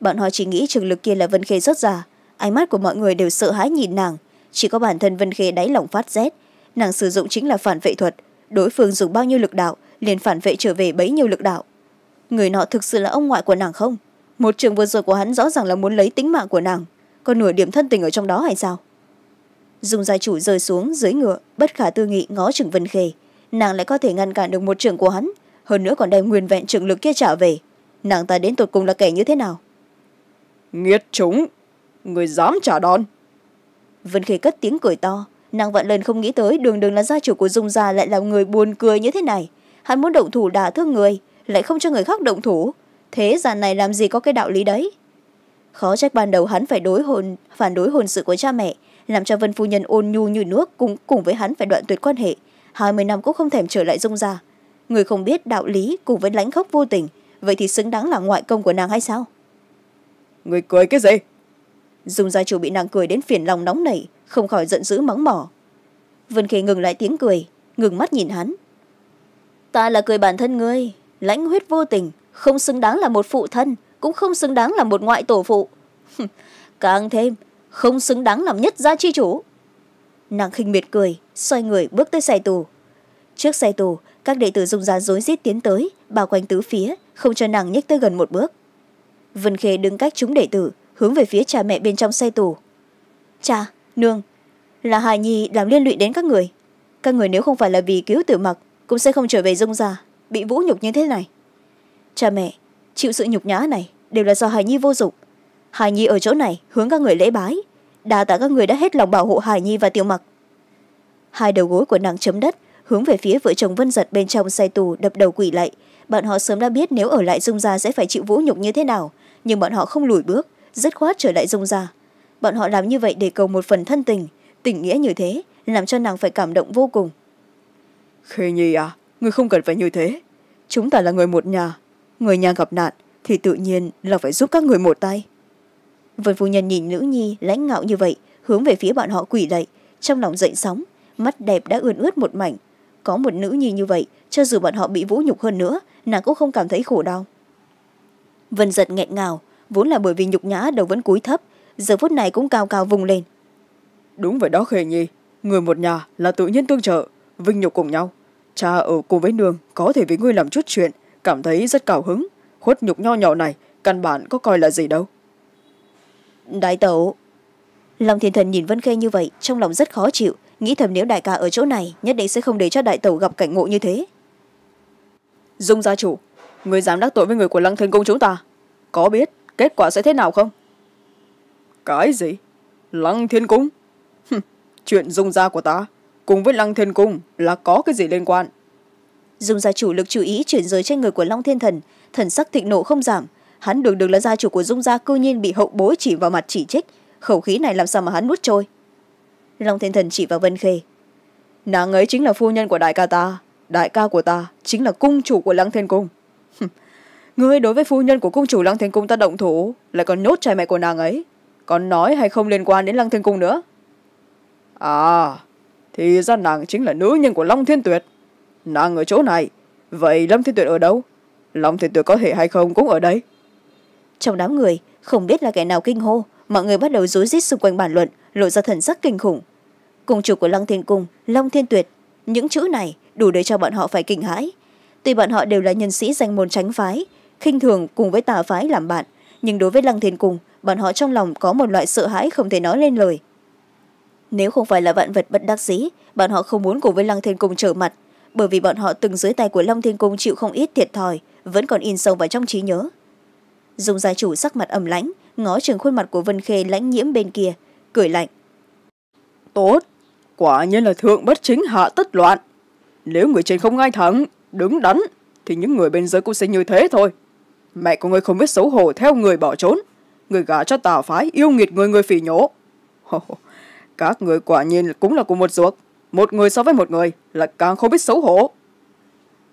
Bọn họ chỉ nghĩ trường lực kia là vân khê xuất ra ánh mắt của mọi người đều sợ hãi nhìn nàng. Chỉ có bản thân vân khê đáy lòng phát rét. Nàng sử dụng chính là phản vệ thuật. Đối phương dùng bao nhiêu lực đạo, liền phản vệ trở về bấy nhiêu lực đạo. Người nọ thực sự là ông ngoại của nàng không? Một trường vừa rồi của hắn rõ ràng là muốn lấy tính mạng của nàng. Còn nửa điểm thân tình ở trong đó hay sao? Dùng gia chủ rơi xuống dưới ngựa, bất khả tư nghị ngó chừng vân khê nàng lại có thể ngăn cản được một trường của hắn. Hơn nữa còn đem nguyên vẹn trường lực kia trả về. Nàng ta đến tột cùng là kẻ như thế nào? Nghiệt chúng người dám trả đòn! Vân khê cất tiếng cười to. Nàng vạn lần không nghĩ tới đường đường là gia chủ của dung gia lại là người buồn cười như thế này. Hắn muốn động thủ đả thương người lại không cho người khác động thủ. Thế gian này làm gì có cái đạo lý đấy? Khó trách ban đầu hắn phải đối hồn phản đối hồn sự của cha mẹ làm cho vân phu nhân ôn nhu như nước cùng, cùng với hắn phải đoạn tuyệt quan hệ hai mươi năm cũng không thèm trở lại dung gia người không biết đạo lý cùng với lãnh khốc vô tình vậy thì xứng đáng là ngoại công của nàng hay sao? Người cười cái gì? Dung gia chủ bị nàng cười đến phiền lòng nóng nảy không khỏi giận dữ mắng mỏ. Vân khê ngừng lại tiếng cười ngừng mắt nhìn hắn. Ta là cười bản thân ngươi lãnh huyết vô tình không xứng đáng là một phụ thân cũng không xứng đáng là một ngoại tổ phụ. Càng thêm không xứng đáng làm nhất gia chi chủ. Nàng khinh miệt cười xoay người bước tới xe tù. Trước xe tù, các đệ tử dùng giá rối rít tiến tới, bao quanh tứ phía, không cho nàng nhích tới gần một bước. Vân khê đứng cách chúng đệ tử, hướng về phía cha mẹ bên trong xe tù. Cha, nương, là hài nhi làm liên lụy đến các người. Các người nếu không phải là vì cứu tử mặc, cũng sẽ không trở về dung gia bị vũ nhục như thế này. Cha mẹ, chịu sự nhục nhã này đều là do hài nhi vô dụng. Hài nhi ở chỗ này, hướng các người lễ bái. Đa tạ các người đã hết lòng bảo hộ hài nhi và tiểu mặc hai đầu gối của nàng chấm đất hướng về phía vợ chồng vân giật bên trong xe tù đập đầu quỷ lạy bọn họ sớm đã biết nếu ở lại dung gia sẽ phải chịu vũ nhục như thế nào nhưng bọn họ không lùi bước dứt khoát trở lại dung gia. Bọn họ làm như vậy để cầu một phần thân tình tình nghĩa như thế làm cho nàng phải cảm động vô cùng. Khê nhi à người không cần phải như thế. Chúng ta là người một nhà người nhà gặp nạn thì tự nhiên là phải giúp các người một tay. Vân phu nhân nhìn nữ nhi lãnh ngạo như vậy hướng về phía bọn họ quỳ lạy trong lòng dậy sóng mắt đẹp đã ươn ướt một mảnh. Có một nữ nhi như vậy cho dù bọn họ bị vũ nhục hơn nữa nàng cũng không cảm thấy khổ đau. Vân giật nghẹn ngào vốn là bởi vì nhục nhã đầu vẫn cúi thấp giờ phút này cũng cao cao vùng lên. Đúng vậy đó khề nhi. Người một nhà là tự nhiên tương trợ vinh nhục cùng nhau. Cha ở cùng với nương có thể với ngươi làm chút chuyện cảm thấy rất cao hứng. Khuất nhục nho nhỏ này căn bản có coi là gì đâu. Đại tẩu. Long thiên thần nhìn vân khê như vậy trong lòng rất khó chịu nghĩ thầm nếu đại ca ở chỗ này nhất định sẽ không để cho đại tẩu gặp cảnh ngộ như thế. Dung gia chủ người dám đắc tội với người của lăng thiên cung chúng ta có biết kết quả sẽ thế nào không? Cái gì? Lăng thiên cung? Chuyện dung gia của ta cùng với lăng thiên cung là có cái gì liên quan? Dung gia chủ lực chú ý chuyển rời trên người của long thiên thần thần sắc thịnh nộ không giảm. Hắn đường đường là gia chủ của dung gia cư nhiên bị hậu bối chỉ vào mặt chỉ trích. Khẩu khí này làm sao mà hắn nuốt trôi long thiên thần chỉ vào vân khê. Nàng ấy chính là phu nhân của đại ca ta. Đại ca của ta chính là cung chủ của lăng thiên cung. Ngươi đối với phu nhân của cung chủ lăng thiên cung ta động thủ, lại còn nhốt trai mẹ của nàng ấy. Còn nói hay không liên quan đến lăng thiên cung nữa? À thì ra nàng chính là nữ nhân của long thiên tuyệt. Nàng ở chỗ này, vậy lâm thiên tuyệt ở đâu? Long thiên tuyệt có thể hay không cũng ở đây. Trong đám người, không biết là kẻ nào kinh hô, mọi người bắt đầu rối rít xung quanh bàn luận, lộ ra thần sắc kinh khủng cùng chủ của lăng thiên cung, long thiên tuyệt, những chữ này đủ để cho bọn họ phải kinh hãi. Tuy bọn họ đều là nhân sĩ danh môn tránh phái, khinh thường cùng với tà phái làm bạn, nhưng đối với lăng thiên cung, bọn họ trong lòng có một loại sợ hãi không thể nói lên lời. Nếu không phải là vạn vật bất đắc dĩ, bọn họ không muốn cùng với lăng thiên cung trở mặt, bởi vì bọn họ từng dưới tay của long thiên cung chịu không ít thiệt thòi, vẫn còn in sâu vào trong trí nhớ. Dùng gia chủ sắc mặt ẩm lãnh, ngó chừng khuôn mặt của vân khê lãnh nhiễm bên kia, cười lạnh. Tốt! Quả nhiên là thượng bất chính hạ tất loạn. Nếu người trên không ngay thẳng, đứng đắn, thì những người bên dưới cũng sẽ như thế thôi. Mẹ của người không biết xấu hổ theo người bỏ trốn. Người gả cho tà phái yêu nghiệt người người phỉ nhổ. Các người quả nhiên cũng là cùng một ruột. Một người so với một người là càng không biết xấu hổ.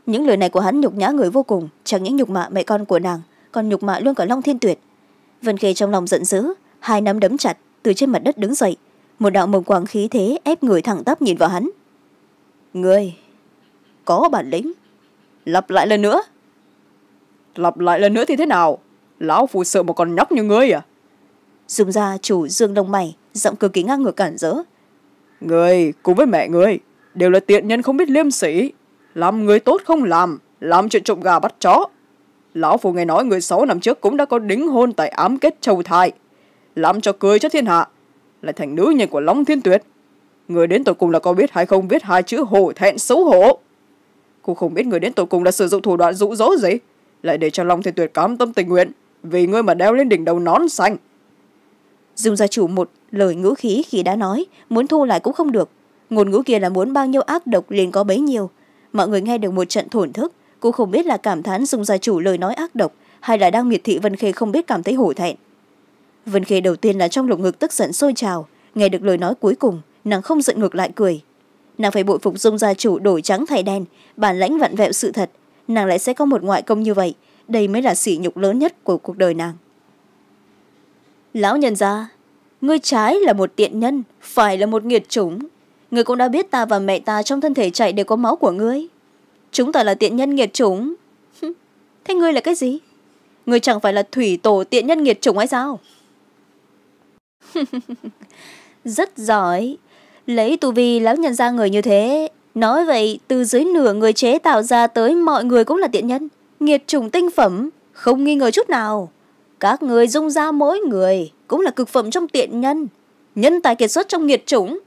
Những lời này của hắn nhục nhã người vô cùng, chẳng những nhục mạ mẹ con của nàng, còn nhục mạ luôn cả long thiên tuyệt. Vân khê trong lòng giận dữ, hai nắm đấm chặt, từ trên mặt đất đứng dậy một đạo mông quang khí thế ép người thẳng tắp nhìn vào hắn. Người có bản lĩnh. Lặp lại lần nữa. Lặp lại lần nữa thì thế nào? Lão phù sợ một con nhóc như ngươi à? Dùng ra chủ dương đông mày giọng cực kỳ ngang ngược cản rỡ. Người cùng với mẹ người đều là tiện nhân không biết liêm sỉ. Làm người tốt không làm làm chuyện trộm gà bắt chó. Lão phu nghe nói người sáu năm trước cũng đã có đính hôn tại ám kết châu thai. Làm cho cười cho thiên hạ lại thành nữ nhân của long thiên tuyệt người đến tội cùng là có biết hay không biết hai chữ hổ thẹn xấu hổ. Cô không biết người đến tội cùng là sử dụng thủ đoạn dụ dỗ gì, lại để cho long thiên tuyệt cám tâm tình nguyện vì ngươi mà đeo lên đỉnh đầu nón xanh. Dùng gia chủ một lời ngữ khí khi đã nói, muốn thu lại cũng không được. Ngôn ngữ kia là muốn bao nhiêu ác độc liền có bấy nhiêu. Mọi người nghe được một trận thổn thức cũng không biết là cảm thán dùng gia chủ lời nói ác độc, hay là đang miệt thị vân khê không biết cảm thấy hổ thẹn vân khê đầu tiên là trong lục ngực tức giận sôi trào, nghe được lời nói cuối cùng, nàng không giận ngược lại cười. Nàng phải bội phục dung gia chủ đổi trắng thay đen, bản lãnh vặn vẹo sự thật, nàng lại sẽ có một ngoại công như vậy, đây mới là sỉ nhục lớn nhất của cuộc đời nàng. Lão nhân gia, ngươi trái là một tiện nhân, phải là một nghiệt chủng. Ngươi cũng đã biết ta và mẹ ta trong thân thể chạy đều có máu của ngươi. Chúng ta là tiện nhân nghiệt chủng. Thế ngươi là cái gì? Ngươi chẳng phải là thủy tổ tiện nhân nghiệt chủng hay sao? rất giỏi. Lấy tu vi lão nhân ra người như thế, nói vậy từ dưới nửa người chế tạo ra tới mọi người cũng là tiện nhân. Nghiệt trùng tinh phẩm, không nghi ngờ chút nào. Các người dung ra mỗi người cũng là cực phẩm trong tiện nhân. Nhân tài kiệt xuất trong nghiệt chủng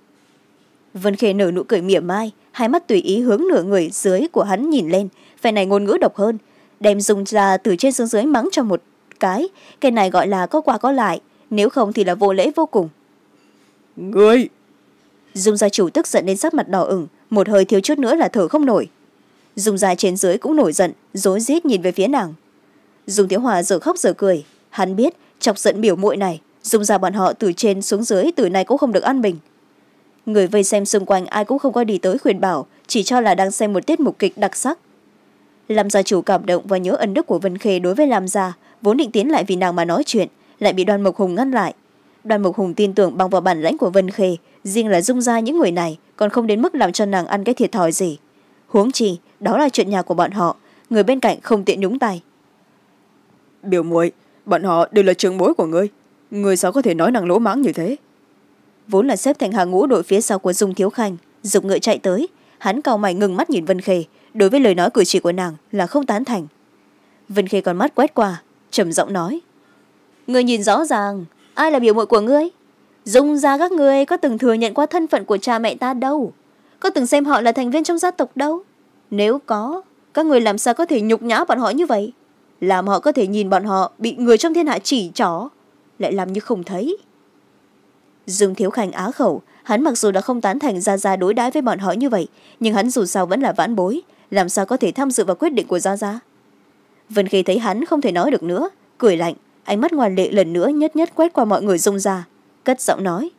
vân khê nở nụ cười mỉa mai, hai mắt tùy ý hướng nửa người dưới của hắn nhìn lên. Phe này ngôn ngữ độc hơn, đem dùng ra từ trên xuống dưới mắng cho một cái. Cái này gọi là có qua có lại nếu không thì là vô lễ vô cùng. Người dung gia chủ tức giận đến sắc mặt đỏ ửng một hơi thiếu chút nữa là thở không nổi. Dung gia trên dưới cũng nổi giận rối rít nhìn về phía nàng. Dung thiếu hòa giờ khóc giờ cười. Hắn biết chọc giận biểu muội này dung ra bọn họ từ trên xuống dưới từ nay cũng không được ăn bình. Người vây xem xung quanh ai cũng không có đi tới khuyên bảo chỉ cho là đang xem một tiết mục kịch đặc sắc. Làm gia chủ cảm động và nhớ ân đức của vân khê đối với làm gia vốn định tiến lại vì nàng mà nói chuyện lại bị đoàn mộc hùng ngăn lại. Đoàn mộc hùng tin tưởng bằng vào bản lãnh của vân khê riêng là dung ra những người này còn không đến mức làm cho nàng ăn cái thiệt thòi gì. Huống chi đó là chuyện nhà của bọn họ người bên cạnh không tiện nhúng tay. Biểu muội bọn họ đều là trường bối của ngươi. Người sao có thể nói nàng lỗ mãng như thế? Vốn là xếp thành hàng ngũ đội phía sau của dung thiếu khanh dục ngựa chạy tới. Hắn cau mày ngừng mắt nhìn vân khê đối với lời nói cử chỉ của nàng là không tán thành. Vân khê còn mắt quét qua trầm giọng nói người nhìn rõ ràng, ai là biểu mội của ngươi? Dung ra các ngươi có từng thừa nhận qua thân phận của cha mẹ ta đâu? Có từng xem họ là thành viên trong gia tộc đâu? Nếu có, các người làm sao có thể nhục nhã bọn họ như vậy? Làm họ có thể nhìn bọn họ bị người trong thiên hạ chỉ trỏ, lại làm như không thấy. Dương thiếu khanh á khẩu, hắn mặc dù đã không tán thành gia gia đối đãi với bọn họ như vậy, nhưng hắn dù sao vẫn là vãn bối, làm sao có thể tham dự vào quyết định của gia gia? Vân khê thấy hắn không thể nói được nữa, cười lạnh ánh mắt ngoan lệ lần nữa nhất nhất quét qua mọi người dung ra. Cất giọng nói.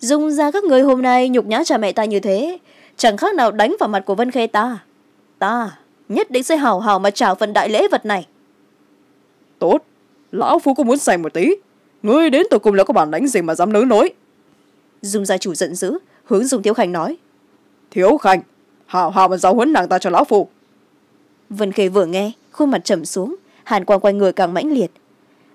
Dung ra các người hôm nay nhục nhã cha mẹ ta như thế. Chẳng khác nào đánh vào mặt của vân khê ta. Ta nhất định sẽ hào hào mà trả phần đại lễ vật này. Tốt. Lão phu cũng muốn xem một tí. Ngươi đến tụi cùng là có bản đánh gì mà dám nới nối dung gia chủ giận dữ hướng dung thiếu khanh nói. Thiếu khanh hào hào mà giáo huấn nàng ta cho lão phu. Vân khê vừa nghe khuôn mặt trầm xuống hàn quang quanh người càng mãnh liệt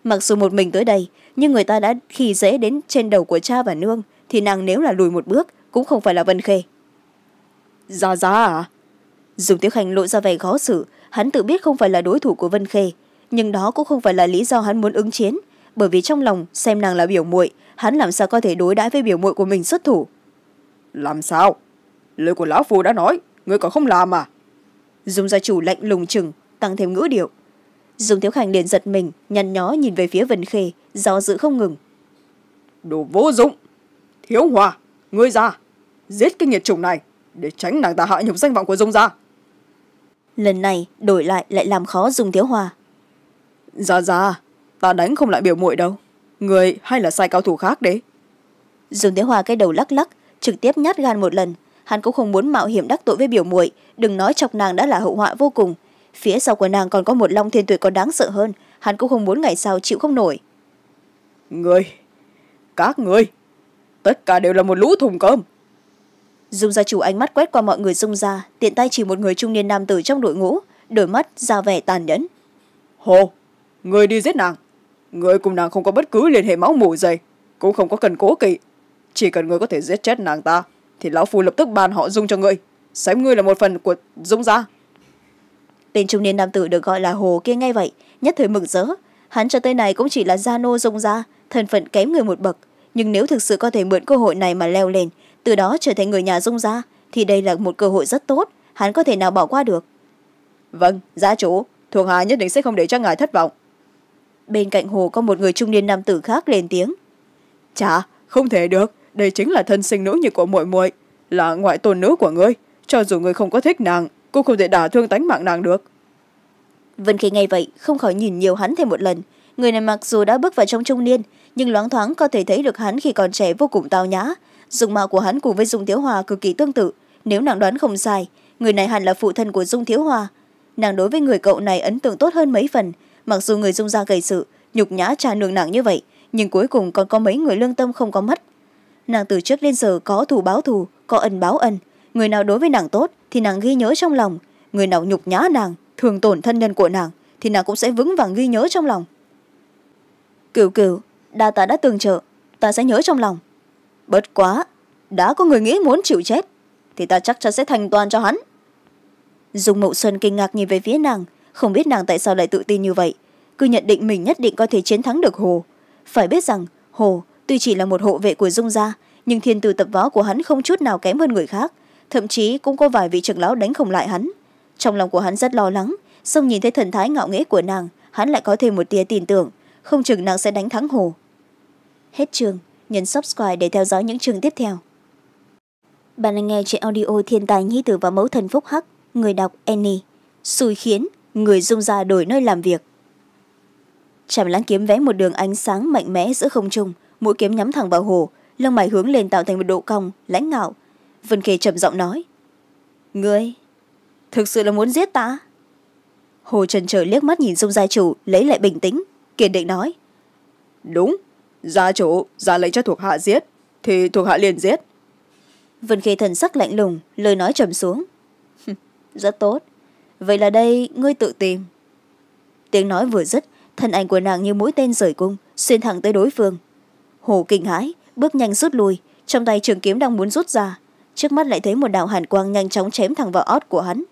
mặc dù một mình tới đây nhưng người ta đã khi dễ đến trên đầu của cha và nương thì nàng nếu là lùi một bước cũng không phải là vân khê. Ra ra à dùng tiếng khanh lộ ra vẻ khó xử. Hắn tự biết không phải là đối thủ của vân khê nhưng đó cũng không phải là lý do hắn muốn ứng chiến. Bởi vì trong lòng xem nàng là biểu muội hắn làm sao có thể đối đãi với biểu muội của mình xuất thủ? Làm sao? Lời của lão phu đã nói người còn không làm à? Dùng gia chủ lạnh lùng chừng tăng thêm ngữ điệu dùng thiếu khanh liền giật mình nhăn nhó nhìn về phía vân khê do dự không ngừng. Đồ vô dụng! Thiếu hòa ngươi ra giết cái nghiệt chủng này để tránh nàng ta hạ nhục danh vọng của dung gia lần này đổi lại lại làm khó dùng thiếu hòa. Dạ dạ ta đánh không lại biểu muội đâu. Người hay là sai cao thủ khác đấy dùng thiếu hòa cái đầu lắc lắc trực tiếp nhát gan một lần. Hắn cũng không muốn mạo hiểm đắc tội với biểu muội đừng nói chọc nàng đã là hậu họa vô cùng phía sau của nàng còn có một long thiên tuyệt còn đáng sợ hơn. Hắn cũng không muốn ngày sau chịu không nổi. Người các người tất cả đều là một lũ thùng cơm. Dung gia chủ ánh mắt quét qua mọi người dung ra tiện tay chỉ một người trung niên nam tử trong đội ngũ đôi mắt ra vẻ tàn nhẫn. Hồ người đi giết nàng. Người cùng nàng không có bất cứ liên hệ máu mủ gì cũng không có cần cố kỵ. Chỉ cần người có thể giết chết nàng ta thì lão phu lập tức ban họ dung cho người xem ngươi là một phần của dung gia tên trung niên nam tử được gọi là hồ kia ngay vậy nhất thời mừng rỡ. Hắn cho tới này cũng chỉ là gia nô dung gia thân phận kém người một bậc. Nhưng nếu thực sự có thể mượn cơ hội này mà leo lên từ đó trở thành người nhà dung gia thì đây là một cơ hội rất tốt. Hắn có thể nào bỏ qua được? Vâng gia chủ. Thuộc hạ nhất định sẽ không để cho ngài thất vọng. Bên cạnh hồ có một người trung niên nam tử khác lên tiếng. Chả không thể được. Đây chính là thân sinh nữ như của muội muội là ngoại tôn nữ của ngươi. Cho dù ngươi không có thích nàng cô không thể đả thương tánh mạng nàng được. Vân khê nghe vậy, không khỏi nhìn nhiều hắn thêm một lần. Người này mặc dù đã bước vào trong trung niên, nhưng loáng thoáng có thể thấy được hắn khi còn trẻ vô cùng tao nhã. Dùng mạo của hắn cùng với dung thiếu hòa cực kỳ tương tự. Nếu nàng đoán không sai, người này hẳn là phụ thân của dung thiếu hòa. Nàng đối với người cậu này ấn tượng tốt hơn mấy phần. Mặc dù người dung ra gầy sự, nhục nhã trà nương nàng như vậy, nhưng cuối cùng còn có mấy người lương tâm không có mất. Nàng từ trước đến giờ có thù báo thù, có ân báo ân. Người nào đối với nàng tốt thì nàng ghi nhớ trong lòng. Người nào nhục nhã nàng, thường tổn thân nhân của nàng, thì nàng cũng sẽ vững vàng ghi nhớ trong lòng. Cửu cửu, đa ta đã tương trợ, ta sẽ nhớ trong lòng. Bất quá, đã có người nghĩ muốn chịu chết, thì ta chắc chắn sẽ thành toàn cho hắn. Dùng mậu xuân kinh ngạc nhìn về phía nàng, không biết nàng tại sao lại tự tin như vậy. Cứ nhận định mình nhất định có thể chiến thắng được hồ. Phải biết rằng, hồ tuy chỉ là một hộ vệ của dung gia, nhưng thiên từ tập võ của hắn không chút nào kém hơn người khác thậm chí cũng có vài vị trưởng lão đánh không lại hắn. Trong lòng của hắn rất lo lắng xong nhìn thấy thần thái ngạo nghễ của nàng, hắn lại có thêm một tia tin tưởng, không chừng nàng sẽ đánh thắng hồ. Hết chương, nhấn subscribe để theo dõi những chương tiếp theo. Bạn đang nghe chuyện audio thiên tài, nhi tử và mẫu thần phúc hắc, người đọc annie. Xui khiến, người dung ra đổi nơi làm việc. Chảm lãng kiếm vẽ một đường ánh sáng mạnh mẽ giữa không trung, mũi kiếm nhắm thẳng vào hồ, lông mày hướng lên tạo thành một độ cong, lãnh ngạo vân khê trầm giọng nói. Ngươi thực sự là muốn giết ta? Hồ trần trở liếc mắt nhìn dung gia chủ lấy lại bình tĩnh kiên định nói. Đúng gia chủ ra lệnh cho thuộc hạ giết thì thuộc hạ liền giết. Vân khê thần sắc lạnh lùng lời nói trầm xuống. Rất tốt. Vậy là đây ngươi tự tìm. Tiếng nói vừa dứt thân ảnh của nàng như mũi tên rời cung xuyên thẳng tới đối phương. Hồ kinh hãi bước nhanh rút lui trong tay trường kiếm đang muốn rút ra trước mắt lại thấy một đạo hàn quang nhanh chóng chém thẳng vào ót của hắn.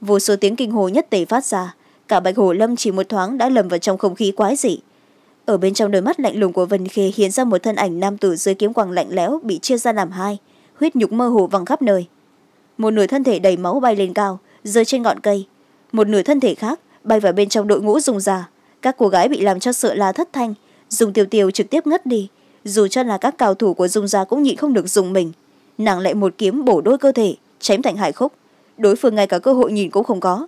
Vô số tiếng kinh hồ nhất tề phát ra, cả bạch hồ lâm chỉ một thoáng đã lầm vào trong không khí quái dị. Ở bên trong đôi mắt lạnh lùng của vân khê hiện ra một thân ảnh nam tử dưới kiếm quang lạnh lẽo bị chia ra làm hai, huyết nhục mơ hồ văng khắp nơi. Một nửa thân thể đầy máu bay lên cao, rơi trên ngọn cây. Một nửa thân thể khác bay vào bên trong đội ngũ dùng già. Các cô gái bị làm cho sợ là thất thanh, dùng tiêu tiêu trực tiếp ngất đi. Dù cho là các cao thủ của dung gia cũng nhịn không được dùng mình nàng lại một kiếm bổ đôi cơ thể, chém thành hải khúc. Đối phương ngay cả cơ hội nhìn cũng không có.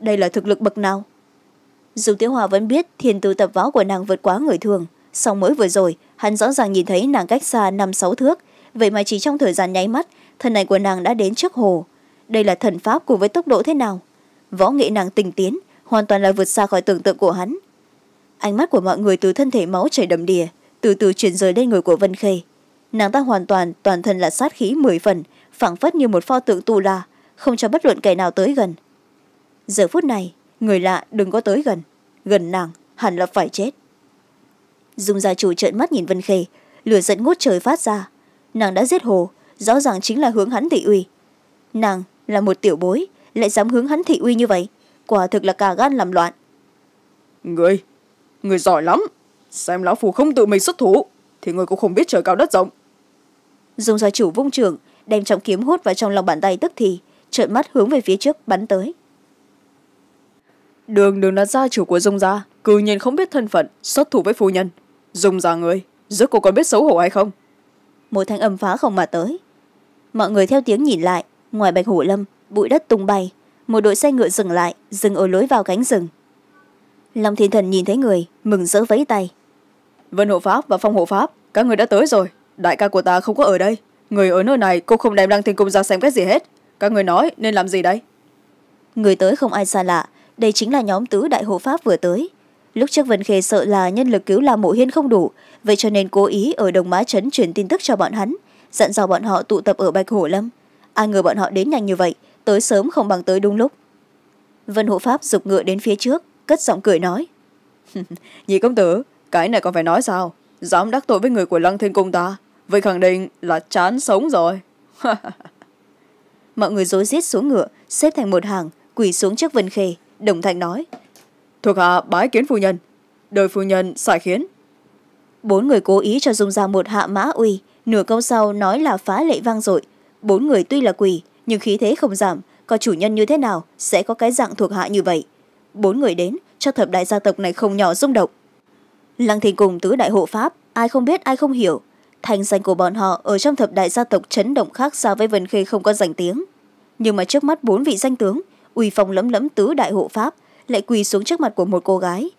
Đây là thực lực bậc nào? Dù tiêu hòa vẫn biết thiền tư tập võ của nàng vượt quá người thường, song mới vừa rồi, hắn rõ ràng nhìn thấy nàng cách xa năm sáu thước. Vậy mà chỉ trong thời gian nháy mắt, thân này của nàng đã đến trước hồ. Đây là thần pháp cùng với tốc độ thế nào? Võ nghệ nàng tinh tiến, hoàn toàn là vượt xa khỏi tưởng tượng của hắn. Ánh mắt của mọi người từ thân thể máu chảy đầm đìa, từ từ chuyển rời lên người của vân khê nàng ta hoàn toàn toàn thân là sát khí mười phần, phảng phất như một pho tượng tu la, không cho bất luận kẻ nào tới gần. Giờ phút này, người lạ đừng có tới gần gần nàng hẳn là phải chết. Dung gia chủ trợn mắt nhìn vân khê, lửa giận ngút trời phát ra. Nàng đã giết hồ, rõ ràng chính là hướng hắn thị uy. Nàng là một tiểu bối, lại dám hướng hắn thị uy như vậy, quả thực là cả gan làm loạn. Người người giỏi lắm. Xem lão phù không tự mình xuất thủ, thì người cũng không biết trời cao đất rộng dùng gia chủ vung trường đem trọng kiếm hút vào trong lòng bàn tay tức thì trợn mắt hướng về phía trước bắn tới. Đường đường là gia chủ của dung gia cư nhiên không biết thân phận xuất thủ với phu nhân. Dung gia người rốt cô còn biết xấu hổ hay không? Một thanh âm phá không mà tới. Mọi người theo tiếng nhìn lại ngoài bạch hổ lâm bụi đất tung bay một đội xe ngựa dừng lại dừng ở lối vào cánh rừng. Long thiên thần nhìn thấy người mừng rỡ vẫy tay. Vân hộ pháp và phong hộ pháp các người đã tới rồi đại ca của ta không có ở đây. Người ở nơi này cô không đem đăng thiên cung ra xem cái gì hết. Các người nói nên làm gì đây? Người tới không ai xa lạ. Đây chính là nhóm tứ đại hộ pháp vừa tới. Lúc trước vân khê sợ là nhân lực cứu la mộ hiên không đủ vậy cho nên cố ý ở đồng mã trấn truyền tin tức cho bọn hắn dặn dò bọn họ tụ tập ở bạch hổ lâm. Ai ngờ bọn họ đến nhanh như vậy tới sớm không bằng tới đúng lúc. Vân hộ pháp giục ngựa đến phía trước cất giọng cười nói nhị công tử cái này còn phải nói sao? Dám đắc tội với người của lăng thiên cung ta vậy khẳng định là chán sống rồi. Mọi người rối rít xuống ngựa xếp thành một hàng quỳ xuống trước vân khê đồng thanh nói. Thuộc hạ bái kiến phu nhân đời phu nhân xài khiến. Bốn người cố ý cho dung ra một hạ mã uy nửa câu sau nói là phá lệ vang dội. Bốn người tuy là quỳ nhưng khí thế không giảm có chủ nhân như thế nào sẽ có cái dạng thuộc hạ như vậy? Bốn người đến cho thập đại gia tộc này không nhỏ rung động. Lăng thiên cùng tứ đại hộ pháp ai không biết ai không hiểu thành danh của bọn họ ở trong thập đại gia tộc chấn động khác xa với vân khê không có danh tiếng. Nhưng mà trước mắt bốn vị danh tướng, uy phong lẫm lẫm tứ đại hộ pháp lại quỳ xuống trước mặt của một cô gái.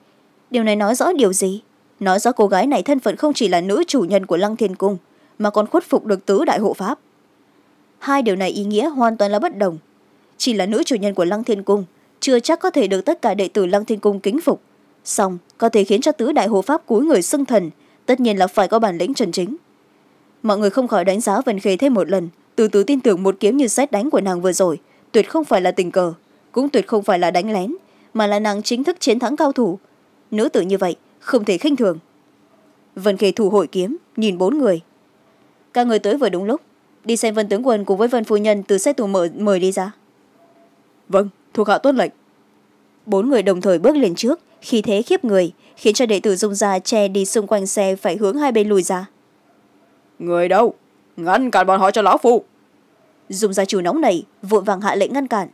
Điều này nói rõ điều gì? Nói rõ cô gái này thân phận không chỉ là nữ chủ nhân của lăng thiên cung, mà còn khuất phục được tứ đại hộ pháp. Hai điều này ý nghĩa hoàn toàn là bất đồng. Chỉ là nữ chủ nhân của lăng thiên cung, chưa chắc có thể được tất cả đệ tử lăng thiên cung kính phục. Song, có thể khiến cho tứ đại hộ pháp cúi người xưng thần, tất nhiên là phải có bản lĩnh chân chính mọi người không khỏi đánh giá vân khê thêm một lần từ từ tin tưởng một kiếm như xét đánh của nàng vừa rồi. Tuyệt không phải là tình cờ cũng tuyệt không phải là đánh lén mà là nàng chính thức chiến thắng cao thủ. Nữ tử như vậy không thể khinh thường. Vân khê thủ hội kiếm nhìn bốn người. Các người tới vừa đúng lúc. Đi xem vân tướng quân cùng với vân phu nhân từ xe tù mở mời đi ra. Vâng thuộc hạ tuân lệnh. Bốn người đồng thời bước lên trước. Khi thế khiếp người khiến cho đệ tử dung gia che đi xung quanh xe phải hướng hai bên lùi ra người đâu? Ngăn cản bọn họ cho lão phu. Dùng gia chủ nóng này, vội vàng hạ lệnh ngăn cản.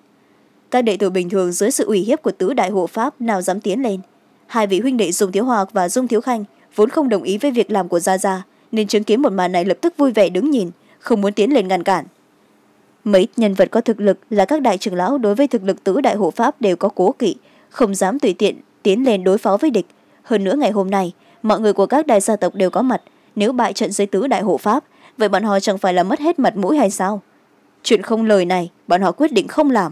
Các đệ tử bình thường dưới sự ủy hiếp của tứ đại hộ pháp nào dám tiến lên. Hai vị huynh đệ dùng thiếu hòa và dung thiếu khanh vốn không đồng ý với việc làm của gia gia, nên chứng kiến một màn này lập tức vui vẻ đứng nhìn, không muốn tiến lên ngăn cản. Mấy nhân vật có thực lực là các đại trưởng lão đối với thực lực tứ đại hộ pháp đều có cố kỵ, không dám tùy tiện tiến lên đối phó với địch. Hơn nữa ngày hôm nay, mọi người của các đại gia tộc đều có mặt nếu bại trận dưới tứ đại hộ pháp vậy bọn họ chẳng phải là mất hết mặt mũi hay sao? Chuyện không lời này bọn họ quyết định không làm.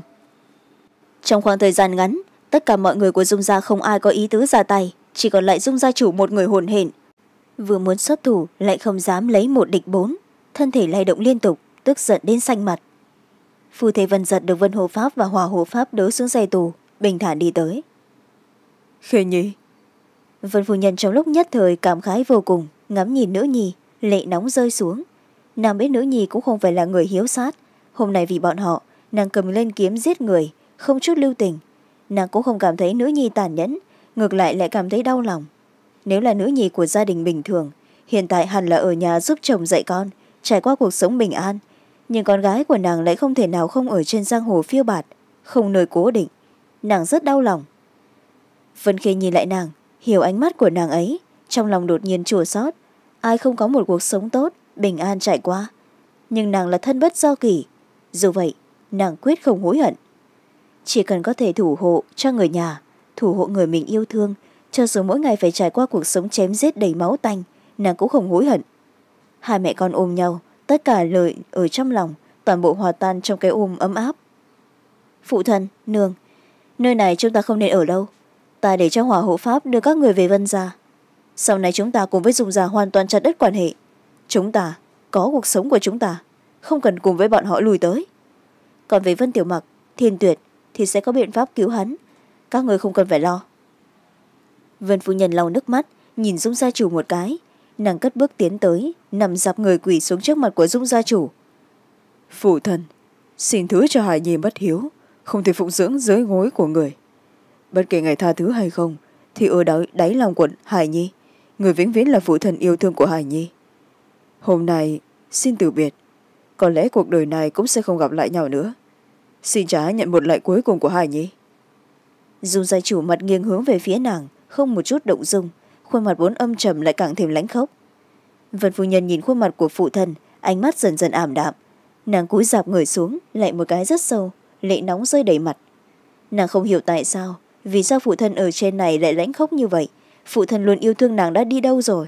Trong khoảng thời gian ngắn tất cả mọi người của dung gia không ai có ý tứ ra tay chỉ còn lại dung gia chủ một người hồn hển. Vừa muốn xuất thủ lại không dám lấy một địch bốn thân thể lay động liên tục tức giận đến xanh mặt. Phu thế vân giật được vân hồ pháp và hòa hồ pháp đỡ xuống xe tù bình thản đi tới. Khê nhi. Vân phu nhân trong lúc nhất thời cảm khái vô cùng ngắm nhìn nữ nhi, lệ nóng rơi xuống. Nàng biết nữ nhi cũng không phải là người hiếu sát. Hôm nay vì bọn họ, nàng cầm lên kiếm giết người, không chút lưu tình. Nàng cũng không cảm thấy nữ nhi tàn nhẫn, ngược lại lại cảm thấy đau lòng. Nếu là nữ nhi của gia đình bình thường, hiện tại hẳn là ở nhà giúp chồng dạy con, trải qua cuộc sống bình an. Nhưng con gái của nàng lại không thể nào không ở trên giang hồ phiêu bạt, không nơi cố định. Nàng rất đau lòng. Vân khê nhìn lại nàng, hiểu ánh mắt của nàng ấy, trong lòng đột nhiên chùa xót ai không có một cuộc sống tốt, bình an trải qua. Nhưng nàng là thân bất do kỷ. Dù vậy, nàng quyết không hối hận. Chỉ cần có thể thủ hộ cho người nhà, thủ hộ người mình yêu thương, cho dù mỗi ngày phải trải qua cuộc sống chém giết đầy máu tanh, nàng cũng không hối hận. Hai mẹ con ôm nhau, tất cả lời ở trong lòng, toàn bộ hòa tan trong cái ôm ấm áp. Phụ thân, nương, nơi này chúng ta không nên ở lâu. Ta để cho hỏa hộ pháp đưa các người về vân gia sau này chúng ta cùng với dùng già hoàn toàn chặt đứt quan hệ. Chúng ta có cuộc sống của chúng ta không cần cùng với bọn họ lùi tới. Còn về vân tiểu mặc thiên tuyệt thì sẽ có biện pháp cứu hắn. Các người không cần phải lo. Vân phu nhân lau nước mắt nhìn dung gia chủ một cái. Nàng cất bước tiến tới nằm dạp người quỳ xuống trước mặt của dung gia chủ. Phụ thần, xin thứ cho hải nhi bất hiếu không thể phụng dưỡng dưới gối của người. Bất kể ngày tha thứ hay không thì ở đáy, đáy lòng của hải nhi người vĩnh viễn là phụ thần yêu thương của hải nhi. Hôm nay xin từ biệt. Có lẽ cuộc đời này cũng sẽ không gặp lại nhau nữa. Xin trả nhận một lại cuối cùng của hải nhi. Dùng gia chủ mặt nghiêng hướng về phía nàng không một chút động dung khuôn mặt vốn âm trầm lại càng thêm lãnh khốc. Vân phu nhân nhìn khuôn mặt của phụ thần, ánh mắt dần dần ảm đạm. Nàng cúi dạp người xuống lại một cái rất sâu lệ nóng rơi đầy mặt. Nàng không hiểu tại sao vì sao phụ thân ở trên này lại lãnh khốc như vậy phụ thân luôn yêu thương nàng đã đi đâu rồi?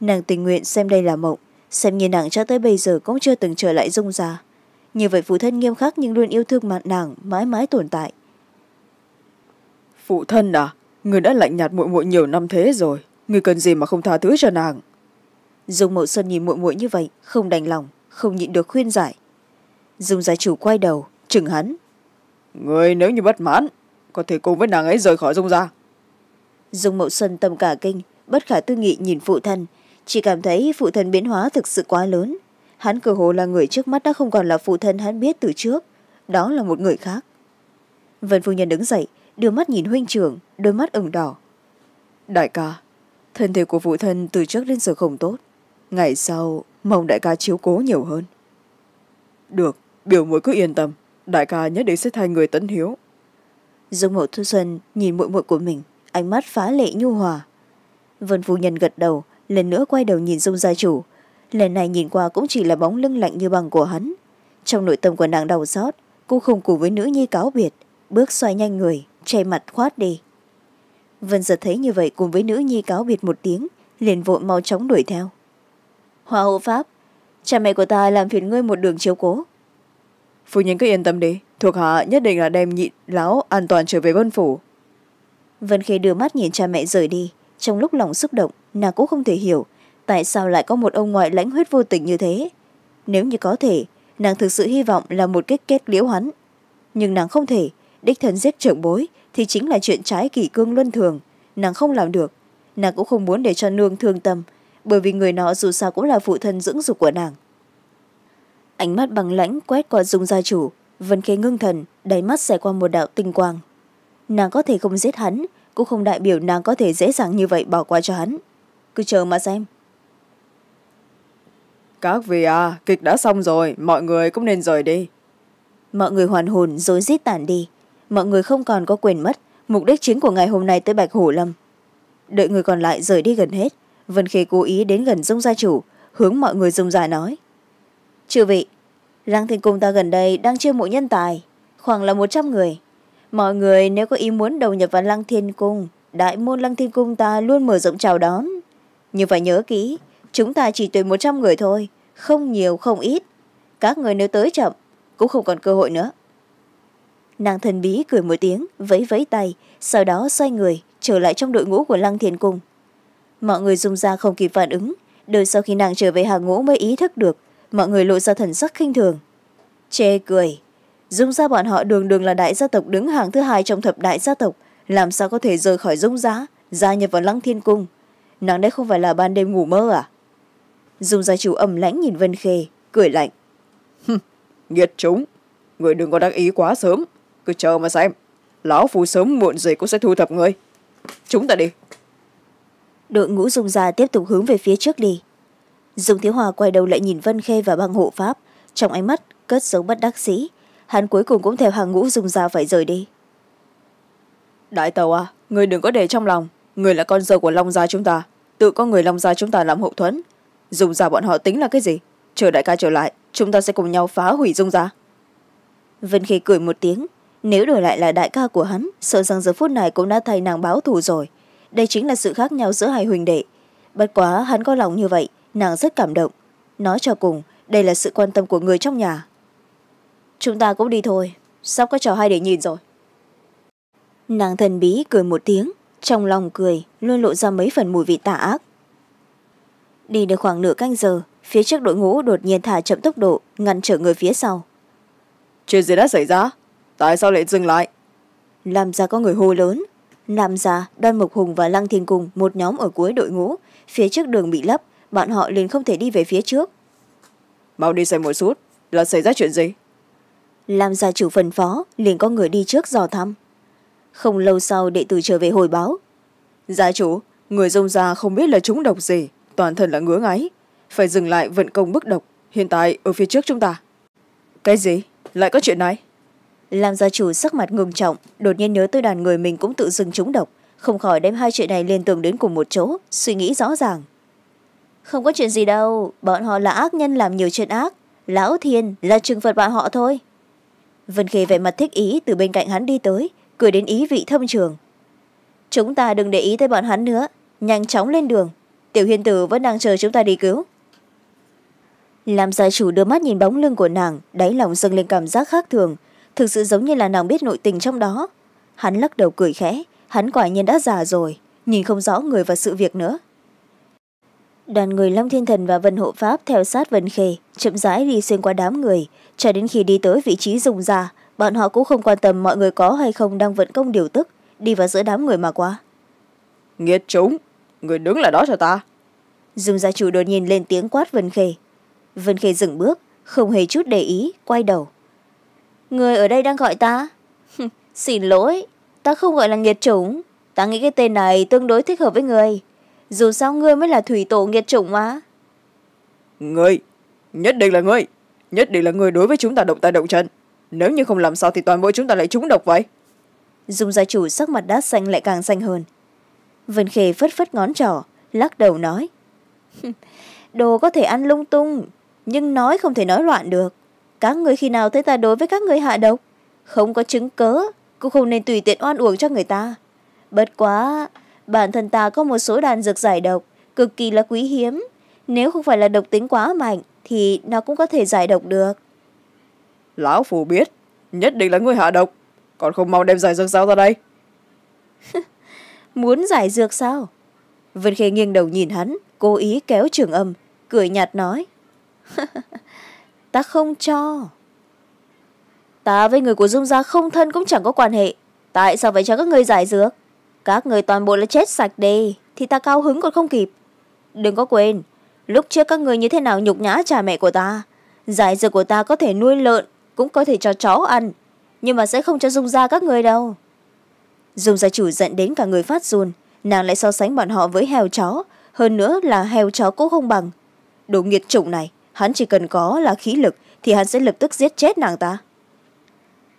Nàng tình nguyện xem đây là mộng xem như nàng cho tới bây giờ cũng chưa từng trở lại dung ra. Như vậy phụ thân nghiêm khắc nhưng luôn yêu thương mặt nàng mãi mãi tồn tại. Phụ thân à người đã lạnh nhạt muội muội nhiều năm thế rồi người cần gì mà không tha thứ cho nàng? Dung mậu xuân nhìn muội muội như vậy không đành lòng không nhịn được khuyên giải. Dung gia chủ quay đầu chừng hắn. Người nếu như bất mãn có thể cùng với nàng ấy rời khỏi dung gia dung mậu xuân tâm cả kinh, bất khả tư nghị nhìn phụ thân. Chỉ cảm thấy phụ thân biến hóa thực sự quá lớn. Hắn cơ hồ là người trước mắt đã không còn là phụ thân hắn biết từ trước. Đó là một người khác. Vân phu nhân đứng dậy, đưa mắt nhìn huynh trưởng, đôi mắt ửng đỏ. Đại ca, thân thể của phụ thân từ trước đến giờ không tốt. Ngày sau, mong đại ca chiếu cố nhiều hơn. Được, biểu muội cứ yên tâm. Đại ca nhất định sẽ thay người tấn hiếu. Dung mộ thu xuân nhìn muội muội của mình ánh mắt phá lệ nhu hòa. Vân phu nhân gật đầu, lần nữa quay đầu nhìn dung gia chủ. Lần này nhìn qua cũng chỉ là bóng lưng lạnh như bằng của hắn. Trong nội tâm của nàng đau xót cô không cùng với nữ nhi cáo biệt, bước xoay nhanh người, che mặt khoát đi. Vân giật thấy như vậy cùng với nữ nhi cáo biệt một tiếng, liền vội mau chóng đuổi theo. Hoa hộ pháp, cha mẹ của ta làm phiền ngươi một đường chiếu cố. Phu nhân cứ yên tâm đi, thuộc hạ nhất định là đem nhị lão an toàn trở về vân phủ vân khê đưa mắt nhìn cha mẹ rời đi. Trong lúc lòng xúc động, nàng cũng không thể hiểu, tại sao lại có một ông ngoại lãnh huyết vô tình như thế. Nếu như có thể, nàng thực sự hy vọng là một kết kết liễu hắn. Nhưng nàng không thể, đích thân giết trưởng bối thì chính là chuyện trái kỷ cương luân thường. Nàng không làm được, nàng cũng không muốn để cho nương thương tâm, bởi vì người nọ dù sao cũng là phụ thân dưỡng dục của nàng. Ánh mắt bằng lãnh quét qua dung gia chủ, vân khê ngưng thần, đáy mắt xẻ qua một đạo tinh quang nàng có thể không giết hắn cũng không đại biểu nàng có thể dễ dàng như vậy bỏ qua cho hắn. Cứ chờ mà xem. Các vị à kịch đã xong rồi mọi người cũng nên rời đi. Mọi người hoàn hồn rối rít tản đi. Mọi người không còn có quyền mất mục đích chính của ngày hôm nay tới bạch hổ lâm. Đợi người còn lại rời đi gần hết vân khê cố ý đến gần dung gia chủ hướng mọi người dung dài nói. Chư vị lăng thiên cung ta gần đây đang chiêu mộ nhân tài khoảng là một trăm người mọi người, nếu có ý muốn đầu nhập vào lăng thiên cung, đại môn lăng thiên cung ta luôn mở rộng chào đón. Nhưng phải nhớ kỹ, chúng ta chỉ tuyển một trăm người thôi, không nhiều, không ít. Các người nếu tới chậm, cũng không còn cơ hội nữa. Nàng thần bí cười một tiếng, vẫy vẫy tay, sau đó xoay người, trở lại trong đội ngũ của lăng thiên cung. Mọi người dùng ra không kịp phản ứng, đợi sau khi nàng trở về hàng ngũ mới ý thức được, mọi người lộ ra thần sắc khinh thường. Chê cười dung gia bọn họ đường đường là đại gia tộc đứng hàng thứ hai trong thập đại gia tộc. Làm sao có thể rời khỏi dung giá gia nhập vào lăng thiên cung. Nàng đấy không phải là ban đêm ngủ mơ à? Dung gia chủ ầm lãnh nhìn vân khê cười lạnh. Nghiệt chúng người đừng có đắc ý quá sớm. Cứ chờ mà xem. Lão phu sớm muộn gì cũng sẽ thu thập người. Chúng ta đi. Đội ngũ dung gia tiếp tục hướng về phía trước đi. Dung thiếu hòa quay đầu lại nhìn vân khê và băng hộ pháp. Trong ánh mắt cất dấu bất đắc sĩ hắn cuối cùng cũng theo hàng ngũ dung gia phải rời đi. Đại tàu à người đừng có để trong lòng. Người là con dâu của long gia chúng ta. Tự có người long gia chúng ta làm hậu thuẫn. Dung gia bọn họ tính là cái gì? Chờ đại ca trở lại chúng ta sẽ cùng nhau phá hủy dung gia. Vân khê cười một tiếng. Nếu đổi lại là đại ca của hắn sợ rằng giờ phút này cũng đã thay nàng báo thù rồi. Đây chính là sự khác nhau giữa hai huỳnh đệ. Bất quá hắn có lòng như vậy nàng rất cảm động. Nói cho cùng đây là sự quan tâm của người trong nhà chúng ta cũng đi thôi. Sắp có trò hay để nhìn rồi. Nàng thần bí cười một tiếng trong lòng cười luôn lộ ra mấy phần mùi vị tà ác. Đi được khoảng nửa canh giờ phía trước đội ngũ đột nhiên thả chậm tốc độ ngăn trở người phía sau. Chuyện gì đã xảy ra? Tại sao lại dừng lại? Làm ra có người hô lớn. Làm ra đoan mộc hùng và lăng thiên cùng một nhóm ở cuối đội ngũ phía trước đường bị lấp bọn họ liền không thể đi về phía trước. Mau đi xem một chút là xảy ra chuyện gì làm gia chủ phân phó liền có người đi trước dò thăm. Không lâu sau đệ tử trở về hồi báo. Gia chủ người dông ra không biết là chúng độc gì. Toàn thân là ngứa ngáy. Phải dừng lại vận công bức độc. Hiện tại ở phía trước chúng ta. Cái gì? Lại có chuyện này? Làm gia chủ sắc mặt ngưng trọng đột nhiên nhớ tới đàn người mình cũng tự dưng trúng độc. Không khỏi đem hai chuyện này lên tường đến cùng một chỗ suy nghĩ rõ ràng. Không có chuyện gì đâu bọn họ là ác nhân làm nhiều chuyện ác. Lão thiên là trừng phạt bọn họ thôi vân khê vẻ mặt thích ý từ bên cạnh hắn đi tới, cười đến ý vị thâm trường. Chúng ta đừng để ý tới bọn hắn nữa, nhanh chóng lên đường. Tiểu hiên tử vẫn đang chờ chúng ta đi cứu. Làm gia chủ đưa mắt nhìn bóng lưng của nàng, đáy lòng dâng lên cảm giác khác thường, thực sự giống như là nàng biết nội tình trong đó. Hắn lắc đầu cười khẽ, hắn quả nhiên đã già rồi, nhìn không rõ người và sự việc nữa đoàn người long thiên thần và vân hộ pháp theo sát vân khê chậm rãi đi xuyên qua đám người. Cho đến khi đi tới vị trí dùng ra bọn họ cũng không quan tâm mọi người có hay không đang vận công điều tức đi vào giữa đám người mà qua. Nghiệt chúng người đứng là đó cho ta. Dùng gia chủ đột nhiên lên tiếng quát vân khê. Vân khê dừng bước không hề chút để ý quay đầu. Người ở đây đang gọi ta? Xin lỗi ta không gọi là nghiệt chủng. Ta nghĩ cái tên này tương đối thích hợp với người dù sao ngươi mới là thủy tổ nghiệt chủng mà. Người nhất định là người nhất định là người đối với chúng ta động tay động chân. Nếu như không làm sao thì toàn bộ chúng ta lại trúng độc vậy. Dung gia chủ sắc mặt đá xanh lại càng xanh hơn. Vân khê phất phất ngón trỏ lắc đầu nói. Đồ có thể ăn lung tung nhưng nói không thể nói loạn được. Các người khi nào thấy ta đối với các người hạ độc? Không có chứng cớ cũng không nên tùy tiện oan uổng cho người ta. Bất quá bản thân ta có một số đàn dược giải độc cực kỳ là quý hiếm. Nếu không phải là độc tính quá mạnh thì nó cũng có thể giải độc được. Lão phù biết nhất định là người hạ độc. Còn không mau đem giải dược sao ra đây? Muốn giải dược sao? Vân khê nghiêng đầu nhìn hắn cố ý kéo trường âm cười nhạt nói. Ta không cho. Ta với người của dung gia không thân cũng chẳng có quan hệ. Tại sao phải cho các người giải dược các người toàn bộ là chết sạch đi, thì ta cao hứng còn không kịp. Đừng có quên, lúc trước các người như thế nào nhục nhã cha mẹ của ta, giải dược của ta có thể nuôi lợn, cũng có thể cho chó ăn, nhưng mà sẽ không cho dung ra các người đâu. Dung gia chủ giận đến cả người phát run, nàng lại so sánh bọn họ với heo chó, hơn nữa là heo chó cũng không bằng. Đồ nghiệt chủng này, hắn chỉ cần có là khí lực thì hắn sẽ lập tức giết chết nàng ta.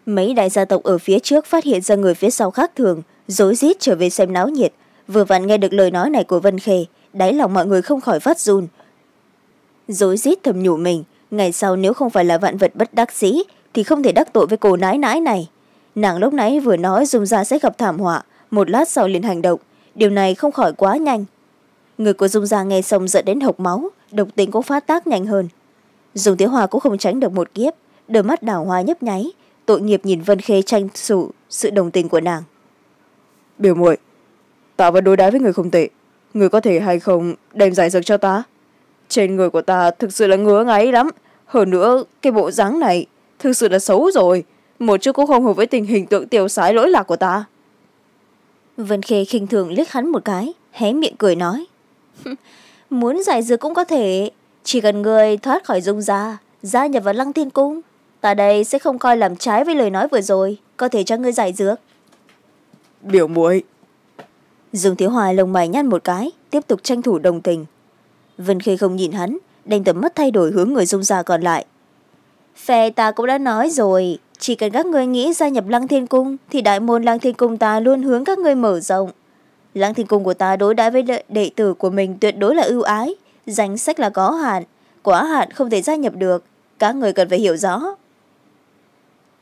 Mấy đại gia tộc ở phía trước phát hiện ra người phía sau khác thường rối rít trở về xem náo nhiệt. Vừa vặn nghe được lời nói này của vân khê, đáy lòng mọi người không khỏi phát run. Rối rít thầm nhủ mình, ngày sau nếu không phải là vạn vật bất đắc sĩ thì không thể đắc tội với cô nái nái này. Nàng lúc nãy vừa nói dung gia sẽ gặp thảm họa, một lát sau liền hành động. Điều này không khỏi quá nhanh. Người của dung gia nghe xong dẫn đến hộc máu, độc tính cũng phát tác nhanh hơn. Dùng tiếng hòa cũng không tránh được một kiếp, đôi mắt đảo hoa nhấp nháy, tội nghiệp nhìn vân khê tranh thủ sự đồng tình của nàng biểu muội, ta vẫn đối đãi với người không tệ. Người có thể hay không đem giải dược cho ta? Trên người của ta thực sự là ngứa ngáy lắm. Hơn nữa, cái bộ dáng này thực sự là xấu rồi. Một chút cũng không hợp với tình hình tượng tiêu sái lỗi lạc của ta. Vân khê khinh thường liếc hắn một cái, hé miệng cười nói. Muốn giải dược cũng có thể. Chỉ cần người thoát khỏi dung gia gia nhập vào lăng thiên cung, ta đây sẽ không coi làm trái với lời nói vừa rồi. Có thể cho ngươi giải dược biểu muội. Dùng thiếu hòa lồng mày nhăn một cái tiếp tục tranh thủ đồng tình. Vân khê không nhìn hắn đành tầm mắt thay đổi hướng người dung gia còn lại. Phe ta cũng đã nói rồi chỉ cần các người nghĩ gia nhập lăng thiên cung thì đại môn lăng thiên cung ta luôn hướng các người mở rộng. Lăng thiên cung của ta đối đãi với đệ tử của mình tuyệt đối là ưu ái danh sách là có hạn quá hạn không thể gia nhập được các người cần phải hiểu rõ.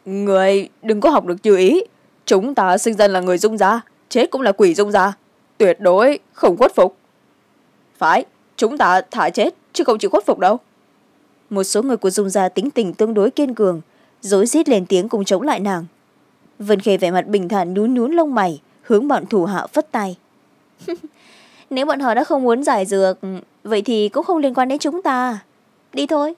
Người đừng có học được chưa ý chúng ta sinh ra là người dung gia chết cũng là quỷ dung gia tuyệt đối không khuất phục. Phải, chúng ta thả chết, chứ không chịu khuất phục đâu. Một số người của dung gia tính tình tương đối kiên cường, rối rít lên tiếng cùng chống lại nàng. Vân khê vẻ mặt bình thản nhún nhún lông mày, hướng bọn thủ hạ phất tay. Nếu bọn họ đã không muốn giải dược, vậy thì cũng không liên quan đến chúng ta. Đi thôi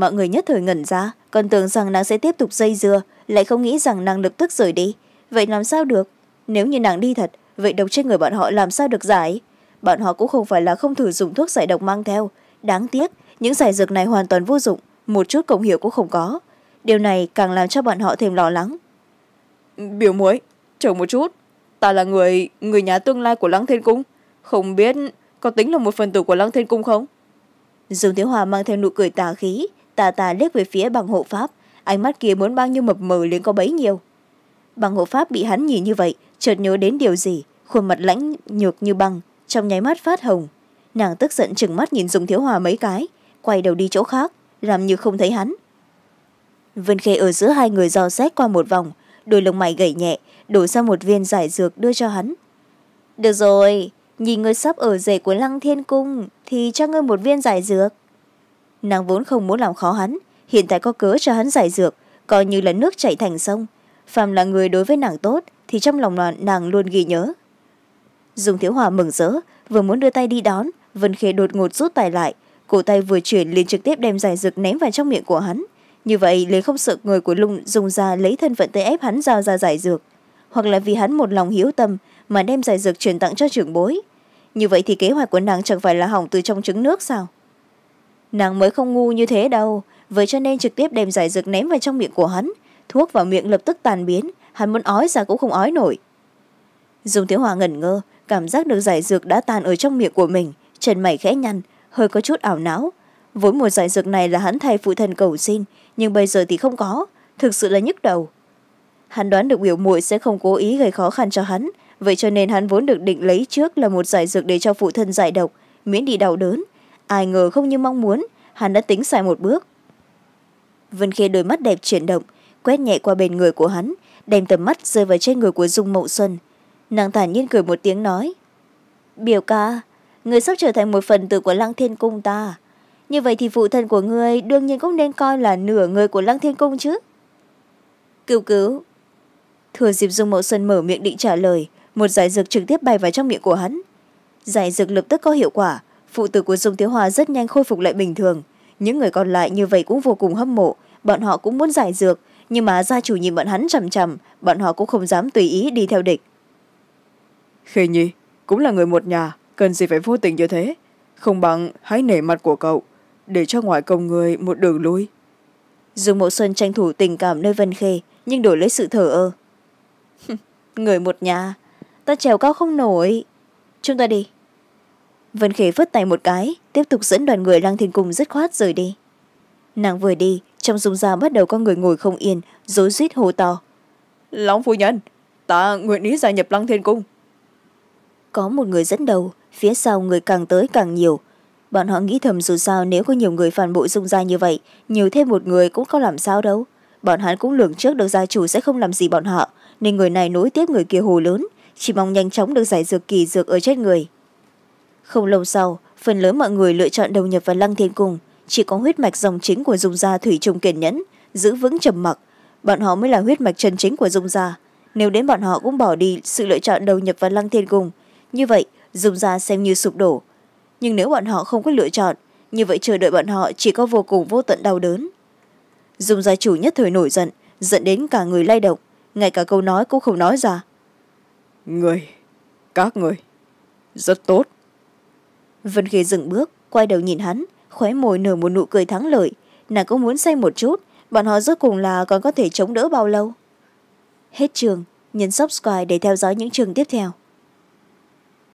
mọi người nhất thời ngẩn ra còn tưởng rằng nàng sẽ tiếp tục dây dưa lại không nghĩ rằng nàng lập tức rời đi. Vậy làm sao được? Nếu như nàng đi thật vậy độc trên người bọn họ làm sao được giải? Bọn họ cũng không phải là không thử dùng thuốc giải độc mang theo. Đáng tiếc những giải dược này hoàn toàn vô dụng một chút công hiệu cũng không có. Điều này càng làm cho bọn họ thêm lo lắng. Biểu muội chờ một chút. Ta là người người nhà tương lai của lăng thiên cung. Không biết có tính là một phần tử của lăng thiên cung không? Dương thiếu hòa mang theo nụ cười tà khí tà tà liếc về phía bằng hộ pháp. Ánh mắt kia muốn bao nhiêu mập mờ liền có bấy nhiêu. Bằng hộ pháp bị hắn nhìn như vậy, chợt nhớ đến điều gì? Khuôn mặt lãnh nhược như băng, trong nháy mắt phát hồng. Nàng tức giận chừng mắt nhìn dùng thiếu hòa mấy cái, quay đầu đi chỗ khác, làm như không thấy hắn. Vân khê ở giữa hai người dò xét qua một vòng, đôi lông mày gảy nhẹ, đổ ra một viên giải dược đưa cho hắn. Được rồi, nhìn người sắp ở rể của lăng thiên cung thì cho ngươi một viên giải dược nàng vốn không muốn làm khó hắn, hiện tại có cớ cho hắn giải dược, coi như là nước chảy thành sông. Phàm là người đối với nàng tốt, thì trong lòng nàng luôn ghi nhớ. Dùng thiếu hòa mừng rỡ, vừa muốn đưa tay đi đón, vân khê đột ngột rút tay lại, cổ tay vừa chuyển liền trực tiếp đem giải dược ném vào trong miệng của hắn. Như vậy lấy không sợ người của lung dùng ra lấy thân phận tới ép hắn giao ra giải dược. Hoặc là vì hắn một lòng hiếu tâm mà đem giải dược truyền tặng cho trưởng bối. Như vậy thì kế hoạch của nàng chẳng phải là hỏng từ trong trứng nước sao? Nàng mới không ngu như thế đâu. Vậy cho nên trực tiếp đem giải dược ném vào trong miệng của hắn. Thuốc vào miệng lập tức tàn biến. Hắn muốn ói ra cũng không ói nổi. Dùng thiếu hòa ngẩn ngơ, cảm giác được giải dược đã tàn ở trong miệng của mình. Chân mày khẽ nhăn, hơi có chút ảo não. Vốn một giải dược này là hắn thay phụ thân cầu xin, nhưng bây giờ thì không có. Thực sự là nhức đầu. Hắn đoán được biểu muội sẽ không cố ý gây khó khăn cho hắn. Vậy cho nên hắn vốn được định lấy trước là một giải dược để cho phụ thân giải độc, miễn đi đau đớn ai ngờ không như mong muốn, hắn đã tính sai một bước. Vân khê đôi mắt đẹp chuyển động, quét nhẹ qua bên người của hắn, đem tầm mắt rơi vào trên người của dung mậu xuân. Nàng thản nhiên cười một tiếng nói, biểu ca, người sắp trở thành một phần tử của lăng thiên cung ta. Như vậy thì phụ thân của người đương nhiên cũng nên coi là nửa người của lăng thiên cung chứ. Cứu cứu. Thừa dịp dung mậu xuân mở miệng định trả lời, một giải dược trực tiếp bay vào trong miệng của hắn. Giải dược lập tức có hiệu quả phụ tử của dung thiếu hòa rất nhanh khôi phục lại bình thường. Những người còn lại như vậy cũng vô cùng hâm mộ. Bọn họ cũng muốn giải dược nhưng mà gia chủ nhìn bọn hắn chằm chằm bọn họ cũng không dám tùy ý đi theo địch. Khê nhi cũng là người một nhà cần gì phải vô tình như thế? Không bằng hãy nể mặt của cậu để cho ngoại công người một đường lui. Dùng mộ xuân tranh thủ tình cảm nơi vân khê nhưng đổi lấy sự thở ơ. Người một nhà ta trèo cao không nổi. Chúng ta đi vân khê phất tay một cái tiếp tục dẫn đoàn người lăng thiên cung dứt khoát rời đi. Nàng vừa đi trong dung gia bắt đầu có người ngồi không yên rối rít hô to. Long phu nhân ta nguyện ý gia nhập lăng thiên cung. Có một người dẫn đầu phía sau người càng tới càng nhiều. Bọn họ nghĩ thầm dù sao nếu có nhiều người phản bội dung gia như vậy nhiều thêm một người cũng có làm sao đâu. Bọn hắn cũng lường trước được gia chủ sẽ không làm gì bọn họ nên người này nối tiếp người kia hồ lớn chỉ mong nhanh chóng được giải dược kỳ dược ở chết người không lâu sau, phần lớn mọi người lựa chọn đầu nhập vào lăng thiên cung. Chỉ có huyết mạch dòng chính của dung gia thủy trung kiên nhẫn, giữ vững trầm mặc. Bọn họ mới là huyết mạch chân chính của dung gia. Nếu đến bọn họ cũng bỏ đi sự lựa chọn đầu nhập vào lăng thiên cung. Như vậy, dung gia xem như sụp đổ. Nhưng nếu bọn họ không có lựa chọn, như vậy chờ đợi bọn họ chỉ có vô cùng vô tận đau đớn. Dung gia chủ nhất thời nổi giận dẫn đến cả người lay động. Ngay cả câu nói cũng không nói ra. Người, các người, rất tốt vân khê dừng bước, quay đầu nhìn hắn, khóe môi nở một nụ cười thắng lợi. Nàng cũng muốn say một chút, bọn họ rốt cùng là còn có thể chống đỡ bao lâu? Hết trường, nhấn subscribe để theo dõi những trường tiếp theo.